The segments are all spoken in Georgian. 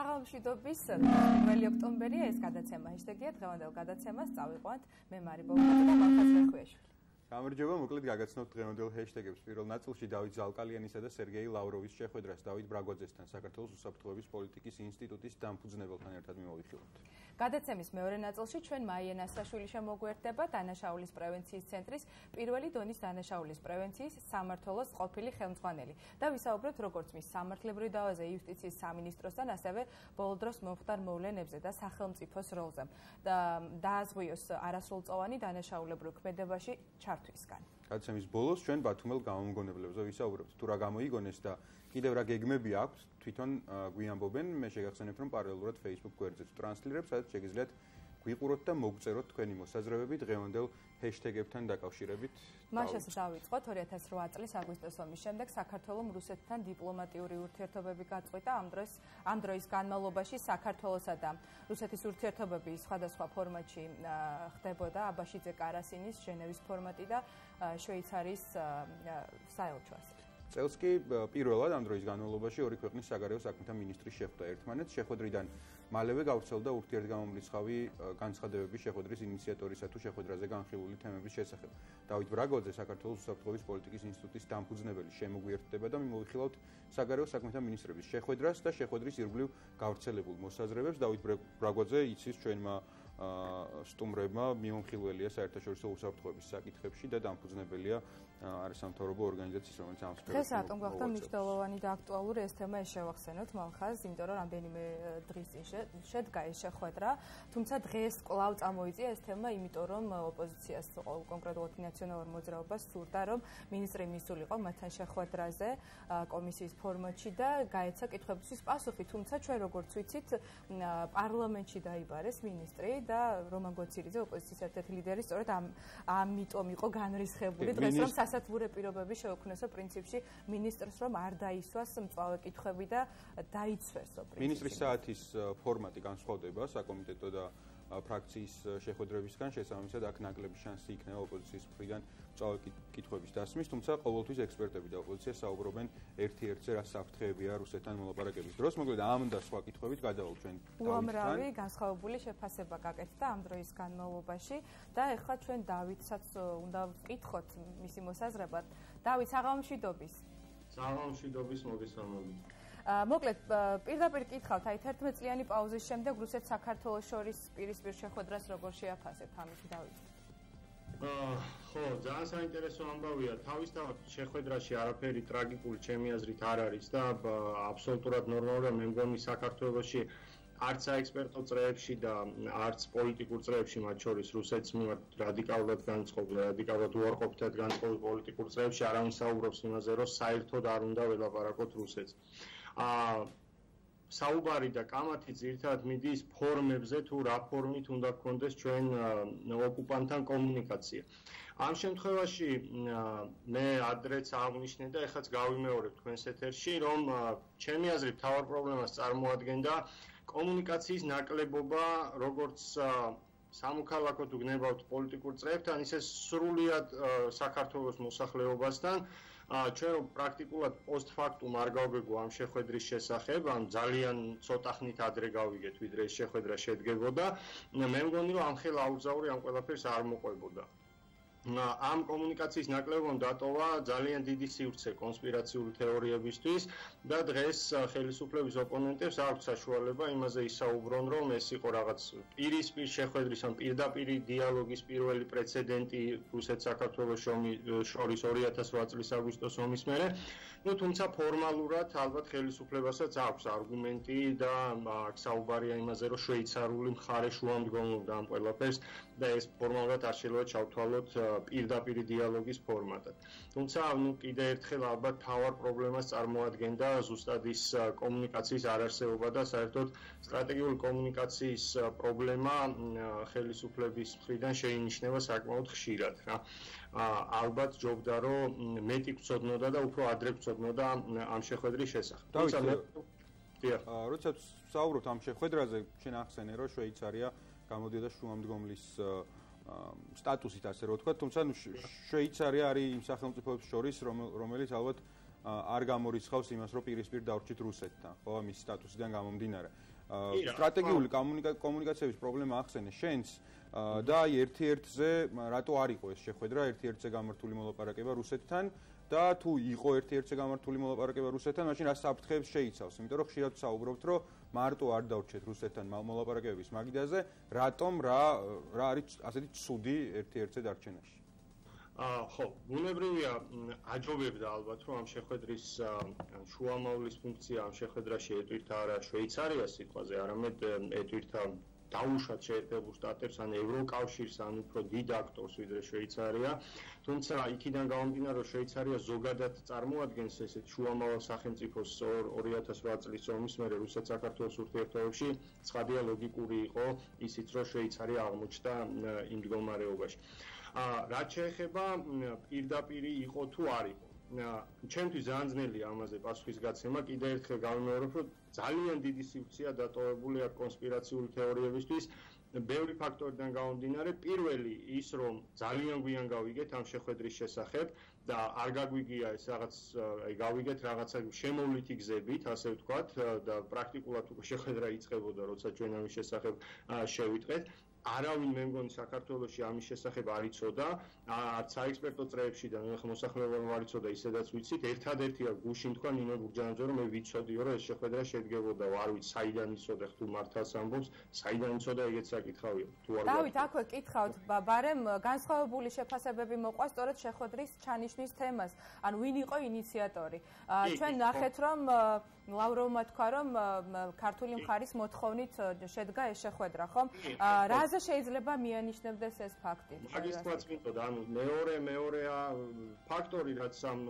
საღამოშვიდობის 1 ოქტომბერია ეს გადაცემა. ჰეშტეგია დღევანდელ გადაცემას წავიყვანთ. მე მარი ბოლტა და მახაზ ლეხვიაშვილი გამარჯობა, მოკლედ გაგაცნობთ დღევანდელ ჰეშტეგებს. პირველ ნაწილში დავით ზალკალიანისა და სერგეი ლავროვის შეხვედრას დავით ბრაგვაძესთან საქართველოს უსაფრთხოების პოლიტიკის ინსტიტუტის დამფუძნებელთან ერთად მიმოვიხილოთ. გადაცემის მეორე ნაწილში ჩვენ მაიენასაშვილი შემოგვერთდება დანაშაულის პრევენციის ცენტრის პირველი დონის დანაშაულის პრევენციის სამართლოს ყოფილი ხელმძღვანელი და ვისაუბრებთ როგორც მის სამართლებრივ დავაზე იუსტიციის სამინისტროსთან, ასევე ბოლო დროს მომხდარ მოვლენებზე და სახელმწიფოს როლზე. და დააზღვიოს არასრულწლოვანი დანაშაულებრივ ქმედებაში ჩარ ჩართვისგან. გადაცემის ბოლოს ჩვენ ბათუმელ გამომგონებლებზე ვისაუბრებთ თუ რა გამოიგონეს და კიდევ რა გეგმები აქვს თვითონ გვიამბობენ მე შეგახსენებ რომ პარალელურად Facebook გვერდზეც ტრანსლირებს სადაც შეგიძლიათ გვიყუროთ და მოგწეროთ თქვენი მოსაზრებები დღევანდელ ჰეშტეგებთან დაკავშირებით. მაშას დავიწყოთ 2008 წლის აგვისტოს ომის შემდეგ საქართველოს რუსეთთან დიპლომატიური ურთიერთობები გაწყვეტა ამ დროს ამ დროის განმავლობაში საქართველოსა და რუსეთის ურთიერთობები სხვადასხვა ფორმატში ხდებოდა აბაშიძე კარასინის ჟენევის ფორმატი და შვეიცარიის საელჩოს. წელს კი პირველად ამ დროის განმავლობაში ორი ქვეყნის საგარეო საქმეთა მინისტრი შეხვდა ერთმანეთს შეხვედრიდან მალევე გავრცელდა ურთიერთგამომრიცხავი განცხადებები შეხვედრის ინიციატორისა თუ შეხვედრაზე განხილული თემების შესახებ. დავით ბრაგოძე საქართველოს უსაფრთხოების პოლიტიკის ინსტიტუტის დამფუძნებელი შემოგვიერთდება და მიმოვიხილავთ საგარეო საქმეთა მინისტრების შეხვედრას და შეხვედრის ირგვლივ გავრცელებულ მოსაზრებებს. დავით ბრაგოძე იცის ჩვენმა სტუმრებმა მიმოხილველია საერთაშორისო უსაფრთხოების საკითხებში და დამფუძნებელია არასამთავრობო ორგანიზაციის რომელიც ამ სფეროში დღეს რატომ გახდა მნიშვნელოვანი და აქტუალური ეს თემა ეს შევახსენოთ მალხაზ იმიტომ რომ რამდენიმე დღის წინ შედგა ეს შეხვედრა. თუმცა დღეს კვლავ წამოიწია ეს თემა იმიტომ რომ ოპოზიციას კონკრეტულად ნაციონალურ მოძრაობას სურდა რომ მინისტრი მისულიყო მათთან შეხვედრაზე კომისიის ფორმატში და გაეცა კითხვებისთვის პასუხი. თუმცა ჩვენ როგორც ვიცით პარლამენტში დაიბარეს მინისტრი და რომან გოცირიძე ოპოზიციის ერთ-ერთი ლიდერი სწორედ ამ ამიტომ იყო განრისხებული დღეს რომ სასათბურე პირობები შეუქმნესო პრინციპში მინისტრს რომ არ დაისვას მწვავე კითხვები და დაიცვერსო პრინციპი მინისტრის საათის ფორმატი განსხვავდება საკომიტეტო და ფრაქციის შეხვედრებისგან შესაბამისად აქ ნაკლები შანსი იქნება ოპოზიციის მხრიდან წავე კითხვების დასმის, თუმცა ყოველთვის ექსპერტები და ოპოზიცია საუბრობენ ერთ-ერთზე რა საფრთხეებია რუსეთთან მოლაპარაკების დროს. მოკლედ ამ და სხვა კითხვებით გადავალ ჩვენ. უამრავი განსხვავებული შეფასება გაკეთდა ამ დროის განმავლობაში და ეხლა ჩვენ დავითსაც უნდა ვკითხოთ მისი მოსაზრება. დავით, საღამომშვიდობის. საღამომშვიდობის მოგესალმებით. მოკლედ პირდაპირ კითხავთ, აი 11 წლიანი პაუზის შემდეგ რუსეთ საქართველოს შორის პირისპირ შეხვედრას როგორ შეაფასებთ ამით დავით? აა ხო, ძალიან საინტერესო ამბავია. თავისთავად შეხვედრაში არაფერი ტრაგიკული ჩემი აზრით არ არის და აბსოლუტურად ნორმალურია მე მგონი საქართველოსში არც საექსპერტო წრეებში და არც პოლიტიკურ წრეებში, მათ შორის რუსეთს მიმართ რადიკალურად განწყობილ, რადიკალურად უარყოფითად განწყობილ პოლიტიკურ წრეებში არავინ საუბრობს იმაზე, რომ საერთოდ არ უნდა ველაპარაკოთ რუსეთს. აა საუბარი და კამათი ძირთად მიდის ფორმებზე თუ რა ფორმით უნდა გქონდეს ჩვენ ოკუპანტთან კომუნიკაცია. ამ შემთხვევაში მე ადრეც აღნიშნე და ეხლაც გავიმეორებ თქვენს ეთერში, რომ ჩემი აზრით თავარ პრობლემას წარმოადგენდა კომუნიკაციის ნაკლებობა, როგორც სამოქალაქო თუ გნებავთ პოლიტიკურ წრეებთან, ისე სრულიად საქართველოს მოსახლეობასთან. ჩვენ რომ პრაქტიკულად პოსტფაქტუმ არ გავგეგო ამ შეხვედრის შესახებ, ან ძალიან ცოტა ხნით ადრე გავიგეთ, ვიდრე ეს შეხვედრა შედგებოდა, მე მგონი რომ ამ ხელ აუზაური ამ ყველაფერს არ მოყვებოდა. ამ კომუნიკაციის ნაკლებობამ დატოვა ძალიან დიდი სივრცე კონსპირაციული თეორიებისთვის და დღეს ხელისუფლების ოპონენტებს აქვს საშუალება იმაზე ისაუბრონ, რომ ეს იყო რაღაც პირისპირ შეხვედრის ან პირდაპირ დიალოგის პირველი პრეცედენტი რუსეთ-საქართველოს შორის 2008 წლის აგვისტოს ომის მერე. ну, თუმცა ფორმალურად ალბათ ხელისუფლებასაც აქვს არგუმენტი და აქ საუბარია იმაზე, რომ შვეიცარიული მხარე შუამდგომლობდა ამ ყველაფერს და ეს ფორმალურად არ შეიძლება ჩავთვალოთ პირდაპირ დიალოგის ფორმატად. თუმცა, ну, კიდე ერთხელ ალბათ თავარ პრობლემას წარმოადგენდა ზუსტად ის კომუნიკაციის არარსეობა და საერთოდ სტრატეგიული კომუნიკაციის პრობლემა ხელისუფლების მხრიდან შეინიშნება საკმაოდ ხშირად, რა. ალბათ ჯობდა რომ მეტი გწოდნოდა და უფრო ადრე გწოდნოდა ამ შეხვედრის შესახებ. თუმცა მე დიახ, როცა საუბრობთ ამ შეხვედრაზე, შენ ახსენე რომ შვეიცარია გამოდიოდა შუამდგომლის სტატუსით ასე რომ ვთქვა, თუმცა შვეიცარია არის იმ სახელმწიფოებს შორის, რომელიც ალბათ არ გამორიცხავს იმას, რომ პირისპირ დავრჩით რუსეთთან, ხო, ამის სტატუსიდან გამომდინარე. სტრატეგიული კომუნიკაციების პრობლემა ახსენე შენს. და აი ერთ-ერთზე რატო არ იყო ეს შეხვედრა? ერთ-ერთზე გამართული მოლაპარაკება რუსეთთან და თუ იყო ერთ-ერთზე გამართული მოლაპარაკება რუსეთთან მაშინ რა საფრთხეებს შეიცავს? იმიტომ რომ ხშირად საუბრობთ რომ მარტო არ დავრჩეთ რუსეთთან მოლაპარაკებების მაგიდაზე რატომ რა რა არის ასეთი ცუდი ერთ-ერთზე დარჩენაში? აა ხო, ბუნებრივია აჯობებდა ალბათ რომ ამ შეხვედრის შუამავლის ფუნქცია ამ შეხვედრაში ეტვირთა არა შვეიცარია სიტყვაზე, არამედ ეტვირთა დაუშვათ შეერთებულ შტატებს ან ევროკავშირს ან უფრო დიდ აქტორს ვიდრე შვეიცარია. თუმცა იქიდან გამომდინარე რომ შვეიცარია ზოგადად წარმოადგენს ესეთ შუამავალ სახელმწიფოს 2008 წლის ომის მერე რუსეთ-საქართველოს ურთიერთობებში, ცხადია ლოგიკური იყო ისიც რომ შვეიცარია აღმოჩნდა იმ მდგომარეობაში. აა რაც შეეხება პირდაპირი იყო თუ არ იყო. ჩემთვის ძალიან ძნელია ამაზე პასუხისგაცემა. კიდე ერთხელ გავიმეორებ, რომ ძალიან დიდი სივრცეა დატოვებული აქ კონსპირაციული თეორიებისთვის. ბევრი ფაქტორიდან გამომდინარე, პირველი ის, რომ ძალიან გვიან გავიგეთ ამ შეხვედრის შესახებ და არ გაგვიგია ეს რაღაც აი გავიგეთ რაღაცა შემოვლითი გზებით, ასე ვთქვათ, და პრაქტიკულად უკვე შეხვედრა იწყებოდა, როცა ჩვენ ამის შესახებ შევიტყეთ. არავინ მე მგონი საქართველოსში ამის შესახებ არ იცოდა, არც საექსპერტო წრეებში და მე ხომ მოსახლეობამ არ იცოდა ისედაც ვიცით, ერთადერთი არ გუშინ თქვა ნინო გურჯანაძე რომ მე ვიცოდიო რომ ეს შეხვედრა შედგებოდა, არ ვიცი საიდან იცოდა თუ მართალს ამბობს, საიდან იცოდა ეგეც საკითხავია, თუ არ დავით, აქვე კითხავთ, ბარემ განსხვავებული შეფასებები მოყვა სწორედ შეხვედრის ჩანიშნის თემას. ანუ ვინ იყო ინიციატორი? ჩვენ ნახეთ რომ ლავროვმა თქვა რომ ქართული მხარის მოთხოვნით შედგა ეს შეხვედრა, ხომ? რა რაზე შეიძლება მიანიშნებდეს ეს ფაქტი? მაგის თვალს მინდოდა, ანუ მეორე მეორეა ფაქტორი, რაც ამ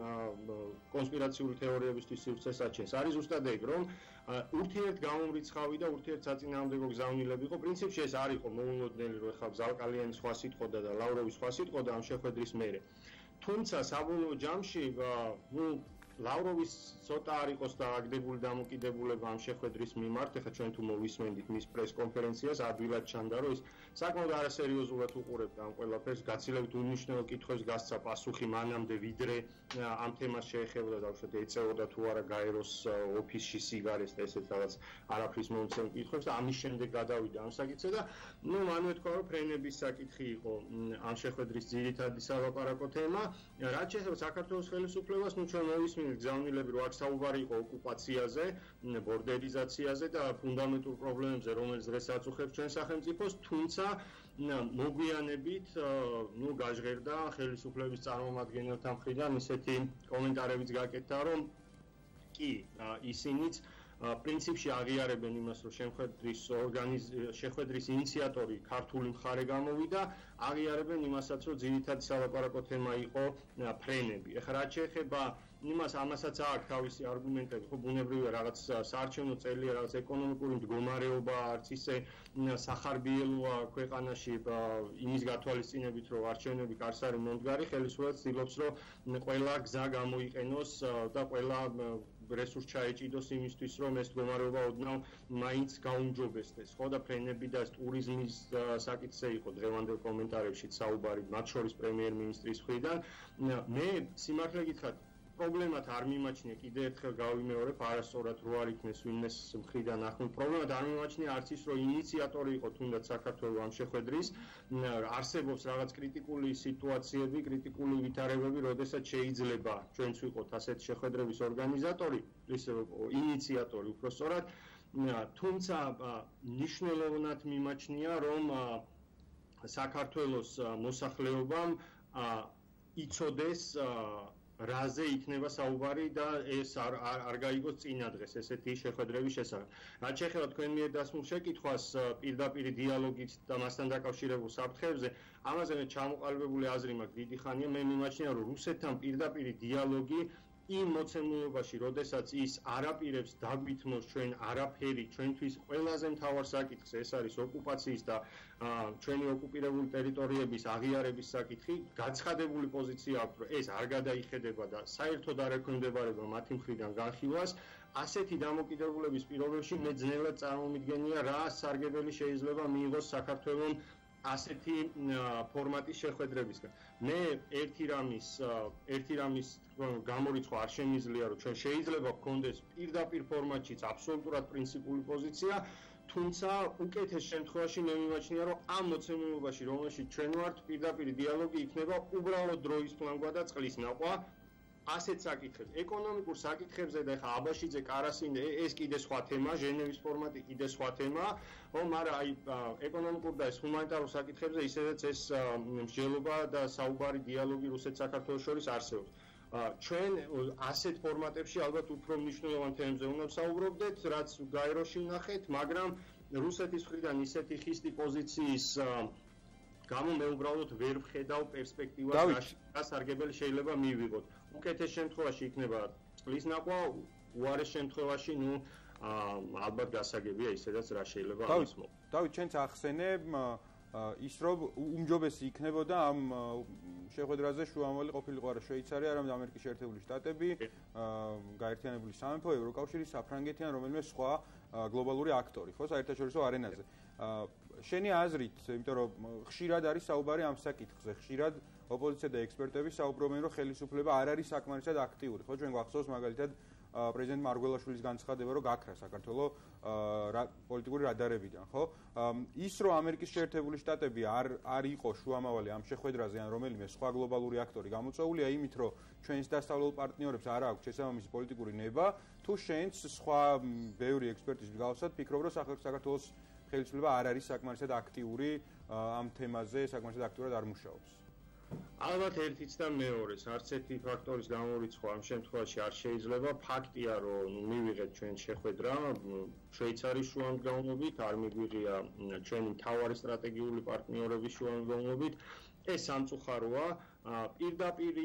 კონსპირაციული თეორიებისთვის სივრცეს აჩენს. არის ზუსტად ეგ, რომ ურთიერთ გამომრიცხავი და ურთიერთ საწინააღმდეგო გზავნილები იყო. პრინციპში ეს არ იყო მოულოდნელი, რომ ეხლა ზალკალიანი სხვა სიტყვა და ლავროვის სხვა სიტყვა და ამ შეხვედრის მერე. თუმცა საბოლოო ჯამში, ნუ ლავროვის ცოტა არ იყოს დააგდებული დამოკიდებულება ამ შეხვედრის მიმართ, ეხლა ჩვენ თუ მოვისმენდით მის პრეს-კონფერენციას, ადვილად ჩანდა, რომ ის საკმაოდ არასერიოზულად უყურებდა ამ ყველაფერს, გაცილებით უნიშნელო კითხვებს გასცა პასუხი მანამდე, ვიდრე ამ თემას შეეხებოდა და უშუალოდ ეწეოდა თუ არა გაეროს ოფისში სიგარეს და ესეთ რაღაც არაფრის მომცემ კითხვებს და ამის შემდეგ გადავიდა ამ საკითხზე და ნუ მანვე თქვა, რომ ფრენების საკითხი იყო ამ შეხვედრის ძირითადი სალაპარაკო თემა. რაც შეეხება საქართველოს ხელისუფლებას, ნუ ჩვენ მოვისმენთ გზავნილები რო აქ საუბარი იყო ოკუპაციაზე, ბორდერიზაციაზე და ფუნდამენტურ პრობლემებზე, რომელიც დღეს აწუხებს ჩვენ სახელმწიფოს, თუმცა მოგვიანებით, ნუ გაჟღერდა ხელისუფლების წარმომადგენელთა მხრიდან ისეთი კომენტარებიც გაკეთდა, რომ კი, ისინიც პრინციპში აღიარებენ იმას, რომ შეხვედრის ორგანიზ შეხვედრის ინიციატორი ქართული მხარე გამოვიდა, აღიარებენ იმასაც, რომ ძირითადი სალაპარაკო თემა იყო ფრენები. ეხლა რაც შეეხება იმას ამასაც აქვს თავისი არგუმენტები, ხო ბუნებრივია რაღაც საარჩევნო წელია, რაღაც ეკონომიკური მდგომარეობა, არც ისე სახარბიელოა ქვეყანაში იმის გათვალისწინებით, რომ არჩევნები კარს არის მომდგარი, ხელისუფლება ცდილობს, რომ ყველა გზა გამოიყენოს და ყველა რესურს ჩაეჭიდოს იმისთვის, რომ ეს მდგომარეობა ოდნავ მაინც გაუმჯობესდეს, ხო და ფრენები და ტურიზმის საკითხზე იყო დღევანდელ კომენტარებში საუბარი, მათ შორის პრემიერ-მინისტრის მხრიდან. მე სიმართლე გითხრათ, პრობლემათ არ მიმაჩნია. კიდე ერთხელ გავიმეორებ არასწორად რო არ იქნეს ვინმეს მხრიდან ახლა პრობლემათ არ მიმაჩნია არც ის რომ ინიციატორი იყო თუნდაც საქართველოს ამ შეხვედრის. არსებობს რაღაც კრიტიკული სიტუაციები კრიტიკული ვითარებები როდესაც შეიძლება ჩვენც ვიყოთ ასეთ შეხვედრების ორგანიზატორი ის ინიციატორი უფრო სწორად. თუმცა ნიშნულოვნად მიმაჩნია რომ საქართველოს მოსახლეობამ იცოდეს რაზე იქნება საუბარი და ეს არ არ გაიგოს წინა დღეს ესეთი შეხვედრების შესახებ. რაც შეეხება თქვენ მიერ დასმულ შეკითხვას პირდაპირ დიალოგით და მასთან დაკავშირებულ საფრთხეებზე, ამაზე მე ჩამოყალიბებული აზრი მაქვს დიდი ხანია, მე მიმაჩნია რომ რუსეთთან პირდაპირ დიალოგი იმ მოცემულობაში, როდესაც ის არაპირებს დაგვითმოს ჩვენ არაფერი, ჩვენთვის ყველაზე მთავარ საკითხს, ეს არის ოკუპაციის და ჩვენი ოკუპირებული ტერიტორიების აღიარების საკითხი, გაცხადებული პოზიცია აქვს, რომ ეს არ გადაიხედება და საერთოდ არ ექვემდებარება მათი მხრიდან განხილვას. ასეთი დამოკიდებულების პირობებში მე ძნელად წარმომიდგენია რა სარგებელი შეიძლება მიიღოს საქართველოს ასეთი ფორმატის შეხვედრებისგან. მე ერთი რამის ერთი რამის გამორიცხვა არ შემიძლია რომ ჩვენ შეიძლება გქონდეს პირდაპირ ფორმატშიც აბსოლუტურად პრინციპული პოზიცია თუმცა უკეთეს შემთხვევაში მე მიმაჩნია რომ ამ მოცემულობაში რომელშიც ჩვენ ვართ პირდაპირ დიალოგი იქნება უბრალოდ დროის ფლანგვა და წყლის ნახვა ასეთ საკითხებს ეკონომიკურ საკითხებზე და ხა აბაშიძე კარასინ ეს კიდე სხვა თემა ჟენევის ფორმატი კიდე სხვა თემა ო მაგრამ აი ეკონომიკურ და ეს ჰუმანიტარულ საკითხებზე ისედაც ეს მსჯელობა და საუბარი დიალოგი რუსეთ საქართველოს შორის არსებობს ჩვენ ასეთ ფორმატებში ალბათ უფრო მნიშვნელოვან თემებზე უნდა საუბრობდეთ, რაც გაეროში ვნახეთ, მაგრამ რუსეთის მხრიდან ისეთი ხისტი პოზიციის გამო მე უბრალოდ ვერ ვხედავ პერსპექტივას, გასარგებელი შეიძლება მივიღოთ. უკეთეს შემთხვევაში იქნება წყლის ნახვა, უარეს შემთხვევაში, ну, ალბათ გასაგებია ისედაც რა შეიძლება ამის მო. დავით, ჩვენც ახსენებ ის რომ უმჯობესი იქნებოდა ამ შეხვედრაზე შუამავალი ყოფილიყო არა შვეიცარია, არამედ ამერიკის შეერთებული შტატები, გაერთიანებული სამეფო, ევროკავშირი, საფრანგეთი ან რომელიმე სხვა გლობალური აქტორი, ხო, საერთაშორისო არენაზე. შენი აზრით, იმიტომ რომ ხშირად არის საუბარი ამ საკითხზე, ხშირად ოპოზიცია და ექსპერტები საუბრობენ, რომ ხელისუფლება არ არის საკმარისად აქტიური, ხო, ჩვენ გვახსოვს მაგალითად პრეზიდენტ მარგველაშვილის განცხადება, რომ გაქრა საქართველოს პოლიტიკური რადარებიდან, ხო? ის რომ ამერიკის შეერთებული შტატები არ არ იყო შუამავალი ამ შეხვედრაზე ან რომელიმე სხვა გლობალური აქტორი გამოწვეულია იმით, რომ ჩვენს დასავლელ პარტნიორებს არ აქვს შესაბამისი პოლიტიკური ნება, თუ შენც სხვა ბევრი ექსპერტის მსგავსად ფიქრობ, რომ საქართველოს ხელისუფლება არ არის საკმარისად აქტიური ამ თემაზე, საკმარისად აქტიურად არ მუშაობს. ალბათ ერთიც და მეორეს, არც ერთი ფაქტორის გამორიცხვა ამ შემთხვევაში არ შეიძლება. ფაქტია, რომ მივიღეთ ჩვენ შეხვედრა შვეიცარიის შუამდგომლობით, არ მიგვიღია ჩვენი თავარი სტრატეგიული პარტნიორების შუამდგომლობით. ეს სამწუხაროა. პირდაპირ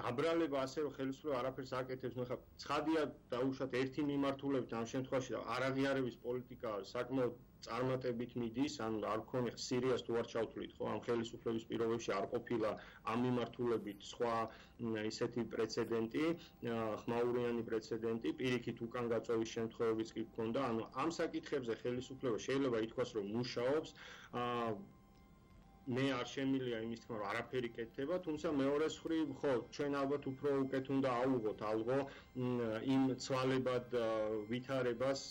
დაბრალება ასე რომ ხელისუფლება არაფერს აკეთებს, ნუ ხა ცხადია დაუშვათ ერთი მიმართულებით ამ შემთხვევაში და არაღიარების პოლიტიკა საკმაოდ წარმატებით მიდის, ან არ ქონი სირიას თუ არ ჩავთვლით, ხო, ამ ხელისუფლების პირობებში არ ყოფილა ამ მიმართულებით სხვა ისეთი პრეცედენტი, ხმაურიანი პრეცედენტი, პირიქით უკან გაწევის შემთხვევებიც კი ქონდა, ანუ ამ საკითხებზე ხელისუფლება შეიძლება ითქვას, რომ მუშაობს, აა მე არ შემილია იმის თქმა, რომ არაფერი კეთდება, თუმცა მეორეს ხრივ, ხო, ჩვენ ალბათ უფრო უკეთ უნდა აუღოთ ალღო იმ ცვალებად ვითარებას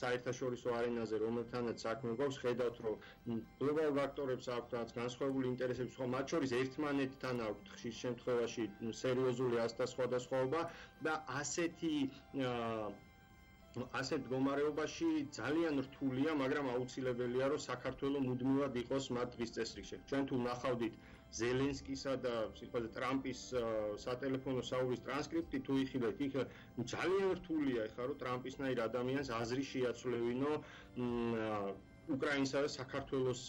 საერთაშორისო არენაზე, რომელთანაც საქმე გვაქვს, ხედავთ, რომ გლობალ ფაქტორებს აქვთ რაც განსხვავებული ინტერესები, ხო, მათ შორის ერთმანეთთან აქვთ ხშირ შემთხვევაში სერიოზული ასთა სხვადასხვაობა და ასეთი აა ასეთ მდგომარეობაში ძალიან რთულია, მაგრამ აუცილებელია, რომ საქართველოს მუდმივად იყოს მატრის წესრიგში. ჩვენ თუ ნახავდით ზელენსკისა და სიტყვაზე ტრამპის სატელეფონო საუბრის ტრანსკრიპტი თუ იხილეთ, იქ ძალიან რთულია ეხლა, რომ ტრამპისნაირ ადამიანს აზრი შეაცვლევინო უკრაინსა და საქართველოს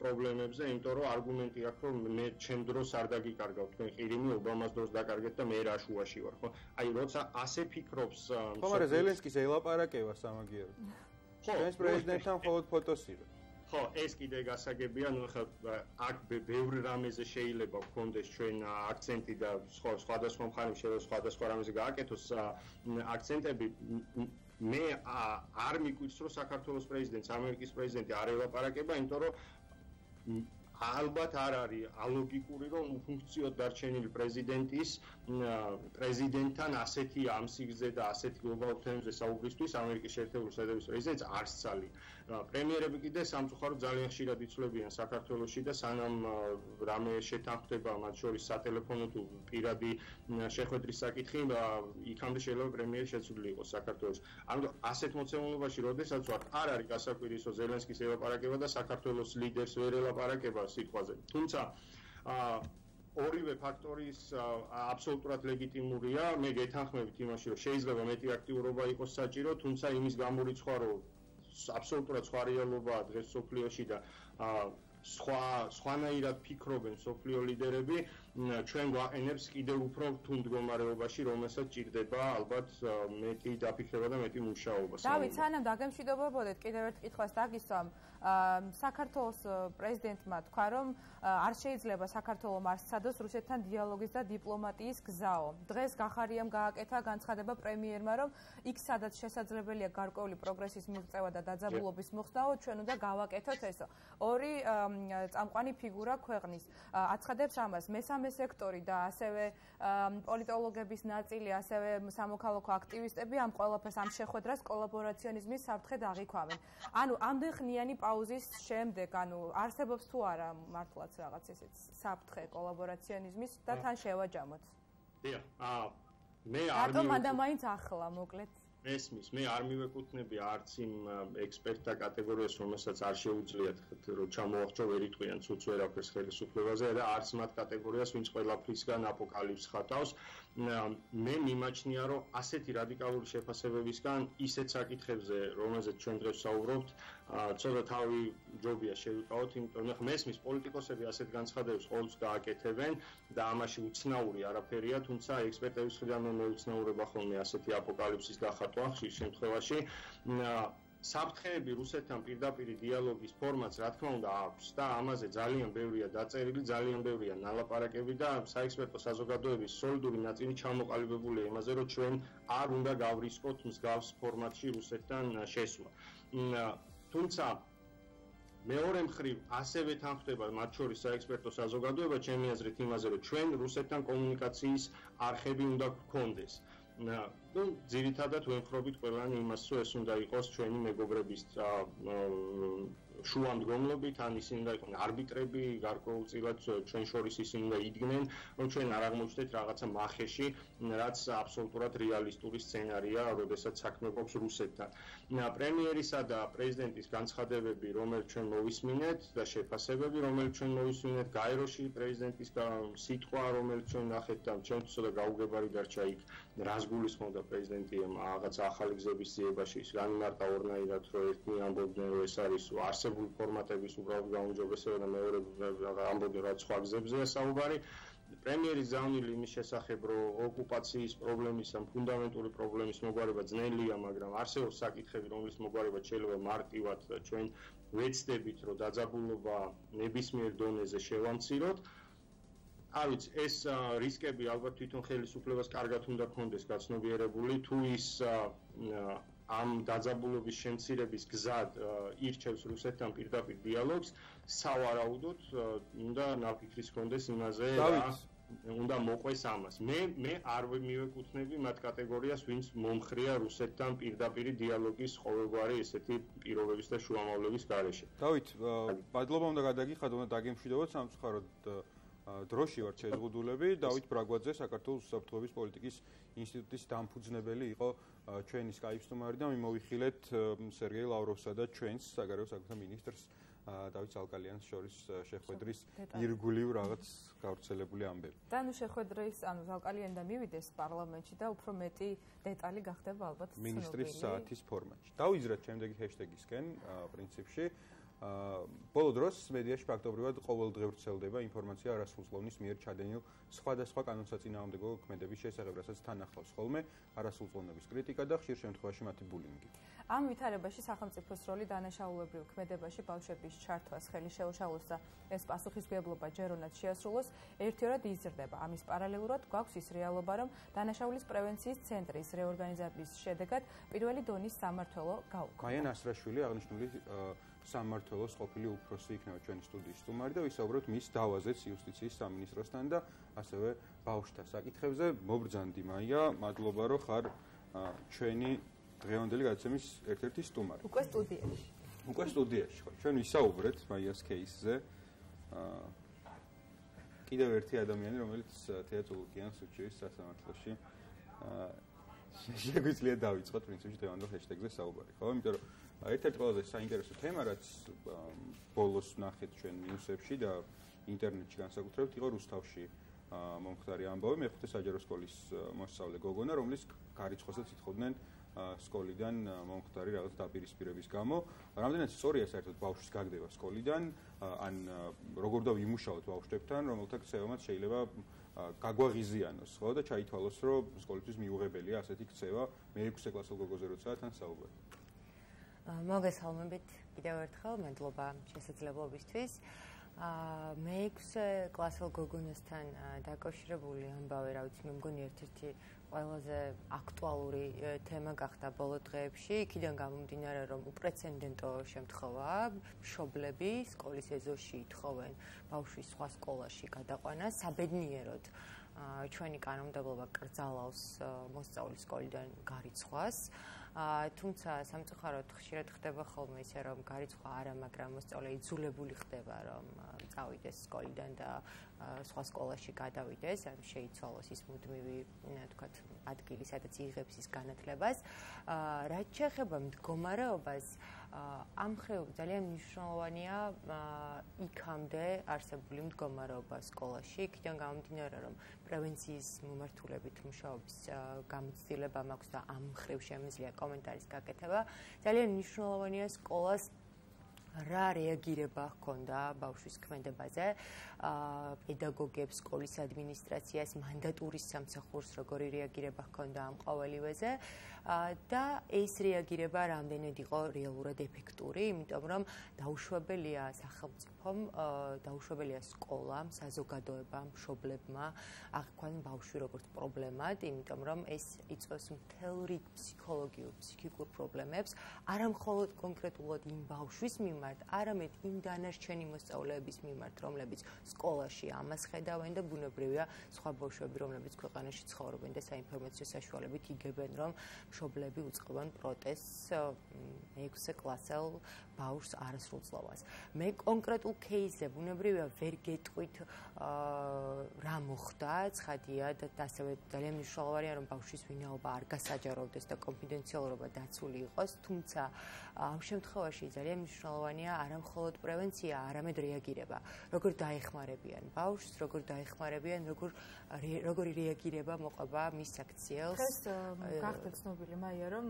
პრობლემებზე, იმიტომ რომ არგუმენტი აქვს, რომ მე ჩემ დროს არ დაგიკარგავ თქვენ ყირიმი, ობამას დროს დაკარგეთ და მე რა შუაში ვარ, ხო? აი, როცა ასე ფიქრობს ხო, მაგრამ ზელენსკის ელაპარაკება სამაგიერო. ხო, ეს პრეზიდენტთან მხოლოდ ფოტოსირო. ხო, ეს კიდე გასაგებია, ნუ ხა აქ ბევრი რამეზე შეიძლება გქონდეს ჩვენ აქცენტი და სხვა სხვადასხვა მხარეს შეიძლება სხვადასხვა რამეზე გააკეთოს აქცენტები მე არ მიგვიც რომ საქართველოს პრეზიდენტს ამერიკის პრეზიდენტი არ ელაპარაკება, იმიტომ რომ ალბათ არ არის ალოგიკური რომ უფუნქციოდ დარჩენილი პრეზიდენტის პრეზიდენტთან ასეთი ამ სიგზე და ასეთი გლობალურ თემებზე საუბრისთვის ამერიკის შეერთებული შტატების პრეზიდენტს არ სწალი. პრემიერები კიდე სამწუხაროდ ძალიან ხშირად იცვლებიან საქართველოსში და სანამ რამე შეთანხმდება მათ შორის სატელეფონო თუ პირადი შეხვედრის საკითხი, იქამდე შეიძლება პრემიერი შეცვლილი იყოს საქართველოს. ანუ ასეთ მოცემულობაში, როდესაც ვარ, არ არის გასაკვირისო ზელენსკის ელაპარაკება და საქართველოს ლიდერს ვერ ელაპარაკება სიტყვაზე. თუმცა აა ორივე ფაქტორის აბსოლუტურად ლეგიტიმურია. მე გეთანხმებით იმაში, რომ შეიძლება მეტი აქტიურობა იყოს საჭირო, თუმცა იმის გამორიცხვა, რომ აბსოლუტურად სხვა რეალობაა დღეს სოფლიოში და სხვა სხვანაირად ფიქრობენ სოფლიო ლიდერები ჩვენ გვაყენებს კიდევ უფრო თუნ მდგომარეობაში რომელსაც ჭირდება ალბათ მეტი დაფიქრება და მეტი მუშაობა. დავით, სანამ დაგემშვიდობებოდეთ, კიდევ ერთ კითხვას დაგისვამ. საქართველოს პრეზიდენტმა თქვა, რომ არ შეიძლება საქართველოს მარცხადოს რუსეთთან დიალოგის და დიპლომატიის გზაო. დღეს გახარიამ გააკეთა განცხადება პრემიერმა, რომ იქ სადაც შესაძლებელია გარკვეული პროგრესის მიღწევა და დაძაბულობის მოხსნაო, ჩვენ უნდა გავაკეთოთ ესო. ორი წამყვანი ფიგურა ქვეყნის აცხადებს ამას მესამე სექტორი და ასევე პოლიტოლოგების ნაწილი, ასევე სამოქალაქო აქტივისტები ამ ყველაფერს ამ შეხვედრას კოლაბორაციონიზმის საფრთხედ აღიქვამენ. ანუ ამდენხნიანი პაუზის შემდეგ, ანუ არსებობს თუ არა მართლაც რაღაც ესეც საფრთხე კოლაბორაციონიზმის და თან შევაჯამოთ. დიახ, აა მე არ მივი რატომ ადა მაინც ახლა მოკლედ ესმის, მე არ მივეკუთვნები არც იმ ექსპერტთა კატეგორიას, რომელსაც არ შეუძლიათ რომ ჩამოახჭო ვერიტყვიან ცუც ვერაფერს ხელისუფლებაზე და არც მათ კატეგორიას, ვინც ყველაფრისგან აპოკალიფს ხატავს. მე მიმაჩნია, რომ ასეთი რადიკალური შეფასებებისგან ისეთ საკითხებზე, რომელზეც ჩვენ დღეს საუბრობთ, ცოტა თავი ჯობია შევიყავოთ, იმიტომ რომ მესმის პოლიტიკოსები ასეთ განცხადებებს ყოველთვის გააკეთებენ და ამაში უცნაური არაფერია, თუმცა ექსპერტების მხრიდან მე უცნაურება ხოლმე ასეთი აპოკალიფსის დახატვა ხშირ შემთხვევაში. საფრთხეები რუსეთთან პირდაპირი დიალოგის ფორმატს რა თქმა უნდა აქვს და ამაზე ძალიან ბევრია დაწერილი, ძალიან ბევრია ნალაპარაკები და საექსპერტო საზოგადოების სოლიდური ნაწილი ჩამოყალიბებულია იმაზე, რომ ჩვენ არ უნდა გავრისკოთ მსგავს ფორმატში რუსეთთან შესვლა. თუმცა მეორე მხრივ ასევე თანხდება მათ შორის საექსპერტო საზოგადოება ჩემი აზრით იმაზე, რომ ჩვენ რუსეთთან კომუნიკაციის არხები უნდა გქონდეს. Ну ძირითადად ვენხრობით ყველანი იმას რომ ეს უნდა იყოს ჩვენი მეგობრების შუამდგომლობით ან ისინი უნდა იყვნენ არბიტრები გარკვეულწილად ჩვენ შორის ისინი უნდა იდგნენ რომ ჩვენ არ აღმოჩნდეთ რაღაცა მახეში რაც აბსოლუტურად რეალისტური სცენარია როდესაც საქმე გვაქვს რუსეთთან პრემიერისა და პრეზიდენტის განცხადებები რომელიც ჩვენ მოვისმინეთ და შეფასებები რომელიც ჩვენ მოვისმინეთ გაეროში პრეზიდენტის სიტყვა რომელიც ჩვენ ნახეთ და ჩვენ ცოტა გაუგებარი დარჩა იქ რას გულისხმობდა პრეზიდენტი რაღაც ახალი გზების ძიებაში განმარტა ორნაირად რომ ერთი ამბობდნენ რომ ეს არის არსებული ფორმატების უბრალოდ გაუმჯობესება და მეორე ამბობდნენ რომ სხვა გზებზეა საუბარი. პრემიერის ზავნილი იმის შესახებ რომ ოკუპაციის პრობლემის ამ ფუნდამენტური პრობლემის მოგვარება ძნელია მაგრამ არსებობს საკითხები რომლის მოგვარება შეიძლება მარტივად ჩვენ ვეცდებით რომ დაძაბულობა ნებისმიერ დონეზე შევამციროთ არ ვიცი ეს რისკები ალბათ თვითონ ხელისუფლებას კარგად უნდა ქონდეს გაცნობიერებული თუ ის ამ დაძაბულობის შემცირების გზად ირჩევს რუსეთთან პირდაპირ დიალოგს სავარაუდოდ უნდა ნაფიქრის ქონდეს იმაზე უნდა მოყვეს ამას. მე მე არ მივეკუთვნები მათ კატეგორიას, ვინც მომხრია რუსეთთან პირდაპირ დიალოგის ყოველგვარი ესეთი პირობების და შუამავლების გარეშე. დავით, ბადლობა უნდა გადაგიხადო, უნდა დაგემშვიდობოთ სამწუხაროდ დროში ვარ შეზღუდულები დავით ბრაგვაძე საქართველოს უსაფრთხოების პოლიტიკის ინსტიტუტის დამფუძნებელი იყო ჩვენი Skype სტუმარი და მიმოვიხილეთ სერგეი ლავროვსა და ჩვენს საგარეო საქმეთა მინისტრს დავით ალკალიანს შორის შეხვედრის ირგულივ რაღაც გავრცელებული ამბები. და ნუ შეხვედრის ანუ ალკალიანი და მივიდეს პარლამენტში და უფრო მეტი დეტალი გახდება ალბათ მინისტრის საათის ფორმატში. დავიზრათ შემდეგი ჰეშტეგისკენ პრინციპში ბოლო დროს მედიაში ფაქტობრივად ყოველდღე ვრცელდება ინფორმაცია არასრულწლოვნის მიერ ჩადენილ სხვადასხვა კანონსაწინააღმდეგო ქმედების შესახებ, რასაც თან ახლავს ხოლმე არასრულწლოვნების კრიტიკა და ხშირ შემთხვევაში მათი ბულინგი. ამ ვითარებაში სახელმწიფოს როლი დანაშაულებრივ ქმედებაში ბავშვების ჩართვას ხელი შეუშალოს და ეს პასუხისგებლობა ჯერონად შეასრულოს, ერთიორად იზრდება. ამის პარალელურად გვაქვს ის რეალობა, რომ დანაშაულის პრევენციის ცენტრის რეორგანიზების შედეგად პირველი დონის სამართლო გაუქმდა. მაიან ასრაშვილი აღნიშნული სამმართველოს ყოფილი უფროსი იქნება ჩვენი სტუდიის სტუმარი და ვისაუბრებთ მის დავაზეც იუსტიციის სამინისტროსთან და ასევე ბავშვთა საკითხებზე. მობრძანდი მაია, მადლობა რომ ხარ ჩვენი დღევანდელი გადაცემის ერთ-ერთი სტუმარი. უკვე სტუდიაში. უკვე სტუდიაში ხო. ჩვენ ვისაუბრეთ მაიას кейსზე. აა კიდევ ერთი ადამიანი, რომელიც თეატრულ ოკეანს უჩვენს სასამართლოში. აა შეგვიძლია დავიწყოთ პრინციპში დღევანდელ ჰეშტეგზე საუბარი, ხო? იმიტომ რომ ერთ-ერთი ყველაზე საინტერესო თემა, რაც ბოლოს ნახეთ ჩვენ ნიუსებში და ინტერნეტში განსაკუთრებით, იყო რუსთავში მომხდარი ამბავი, მეხუთე საჯარო სკოლის მოსწავლე გოგონა, რომლის გარიცხასაც ითხოვდნენ სკოლიდან მომხდარი რაღაც დაპირისპირების გამო. რამდენად სწორია საერთოდ ბავშვის გაგდება სკოლიდან, ან როგორ და ვიმუშაოთ ბავშვებთან, რომელთა ქცევამაც შეიძლება გაგვაღიზიანოს, ხო და ჩაითვალოს, რომ სკოლისთვის მიუღებელია ასეთი ქცევა მე-6 კლასელ გოგოზე როცა თან საუბარი. მოგესალმებით კიდევ ერთხელ, მადლობა შესაძლებლობისთვის. აა მე-6 კლასელ გოგონასთან დაკავშირებული ამბავი, რა ვიცი, მე მგონი ერთ-ერთი ყველაზე აქტუალური თემა გახდა ბოლო დღეებში. იქიდან გამომდინარე, რომ უპრეცედენტო შემთხვევაა, მშობლები სკოლის ეზოში ითხოვენ ბავშვის სხვა სკოლაში გადაყვანას საბედნიეროდ. ჩვენი კანონმდებლობა კრძალავს მოსწავლის სკოლიდან გარიცხვას. აა თუმცა სამწუხაროდ ხშირად ხდება ხოლმე ისე რომ გარიცხვა არა, მაგრამ მოსწავლე იძულებული ხდება რომ წავიდეს სკოლიდან და სხვა სკოლაში გადავიდეს, ან შეიცვალოს ის მუდმივი, თქვათ, ადგილი, სადაც იღებს ის განათლებას. აა რაც შეეხება მდგომარეობას, ამ ხრივ ძალიან მნიშვნელოვანია იქამდე არსებული მდგომარეობა სკოლაში, იქიდან გამომდინარე, რომ პრევენციის მომართულებით მუშაობის გამოცდილება მაქვს და ამ ხრივ შემიძლია კომენტარის გაკეთება. ძალიან მნიშვნელოვანია სკოლას რა რეაგირება ჰქონდა ბავშვის ქმედებაზე. აა პედაგოგებს, სკოლის ადმინისტრაციას, მანდატურის სამსახურს როგორი რეაგირება ჰქონდა ამ ყოველივეზე და ეს რეაგირება რამდენად იყო რეალურად ეფექტური, იმიტომ რომ დაუშვებელია სახელმწიფომ, დაუშვებელია სკოლამ, საზოგადოებამ, მშობლებმა აღქვან ბავშვი როგორც პრობლემად, იმიტომ რომ ეს იწვევს მთელ რიგ ფსიქოლოგიურ, ფსიქიკურ პრობლემებს, არა მხოლოდ კონკრეტულად იმ ბავშვის მიმართ, არამედ იმ დანარჩენი მოსწავლეების მიმართ, რომლებიც სკოლაში ამას ხედავენ და ბუნებრივია სხვა ბავშვები, რომლებიც ქვეყანაში ცხოვრობენ და საინფორმაციო საშუალებით იგებენ, რომ მშობლები უწყობენ პროტესტს მეექვსე კლასელ ბავშვს არასრულწლოვანს. მე კონკრეტულ кейსზე ბუნებრივია ვერ გეტყვით რა მოხდა, ცხადია და ასევე ძალიან მნიშვნელოვანია რომ ბავშვის ვინაობა არ გასაჯაროვდეს და კონფიდენციალურობა დაცული იყოს, თუმცა ამ შემთხვევაში ძალიან მნიშვნელოვანია არა მხოლოდ პრევენცია, არამედ რეაგირება. როგორ დაეხმარებიან ბავშვს, როგორ დაეხმარებიან, როგორ როგორი რეაგირება მოყვება მის აქციელს. ეს გახდა ცნობილი მაია რომ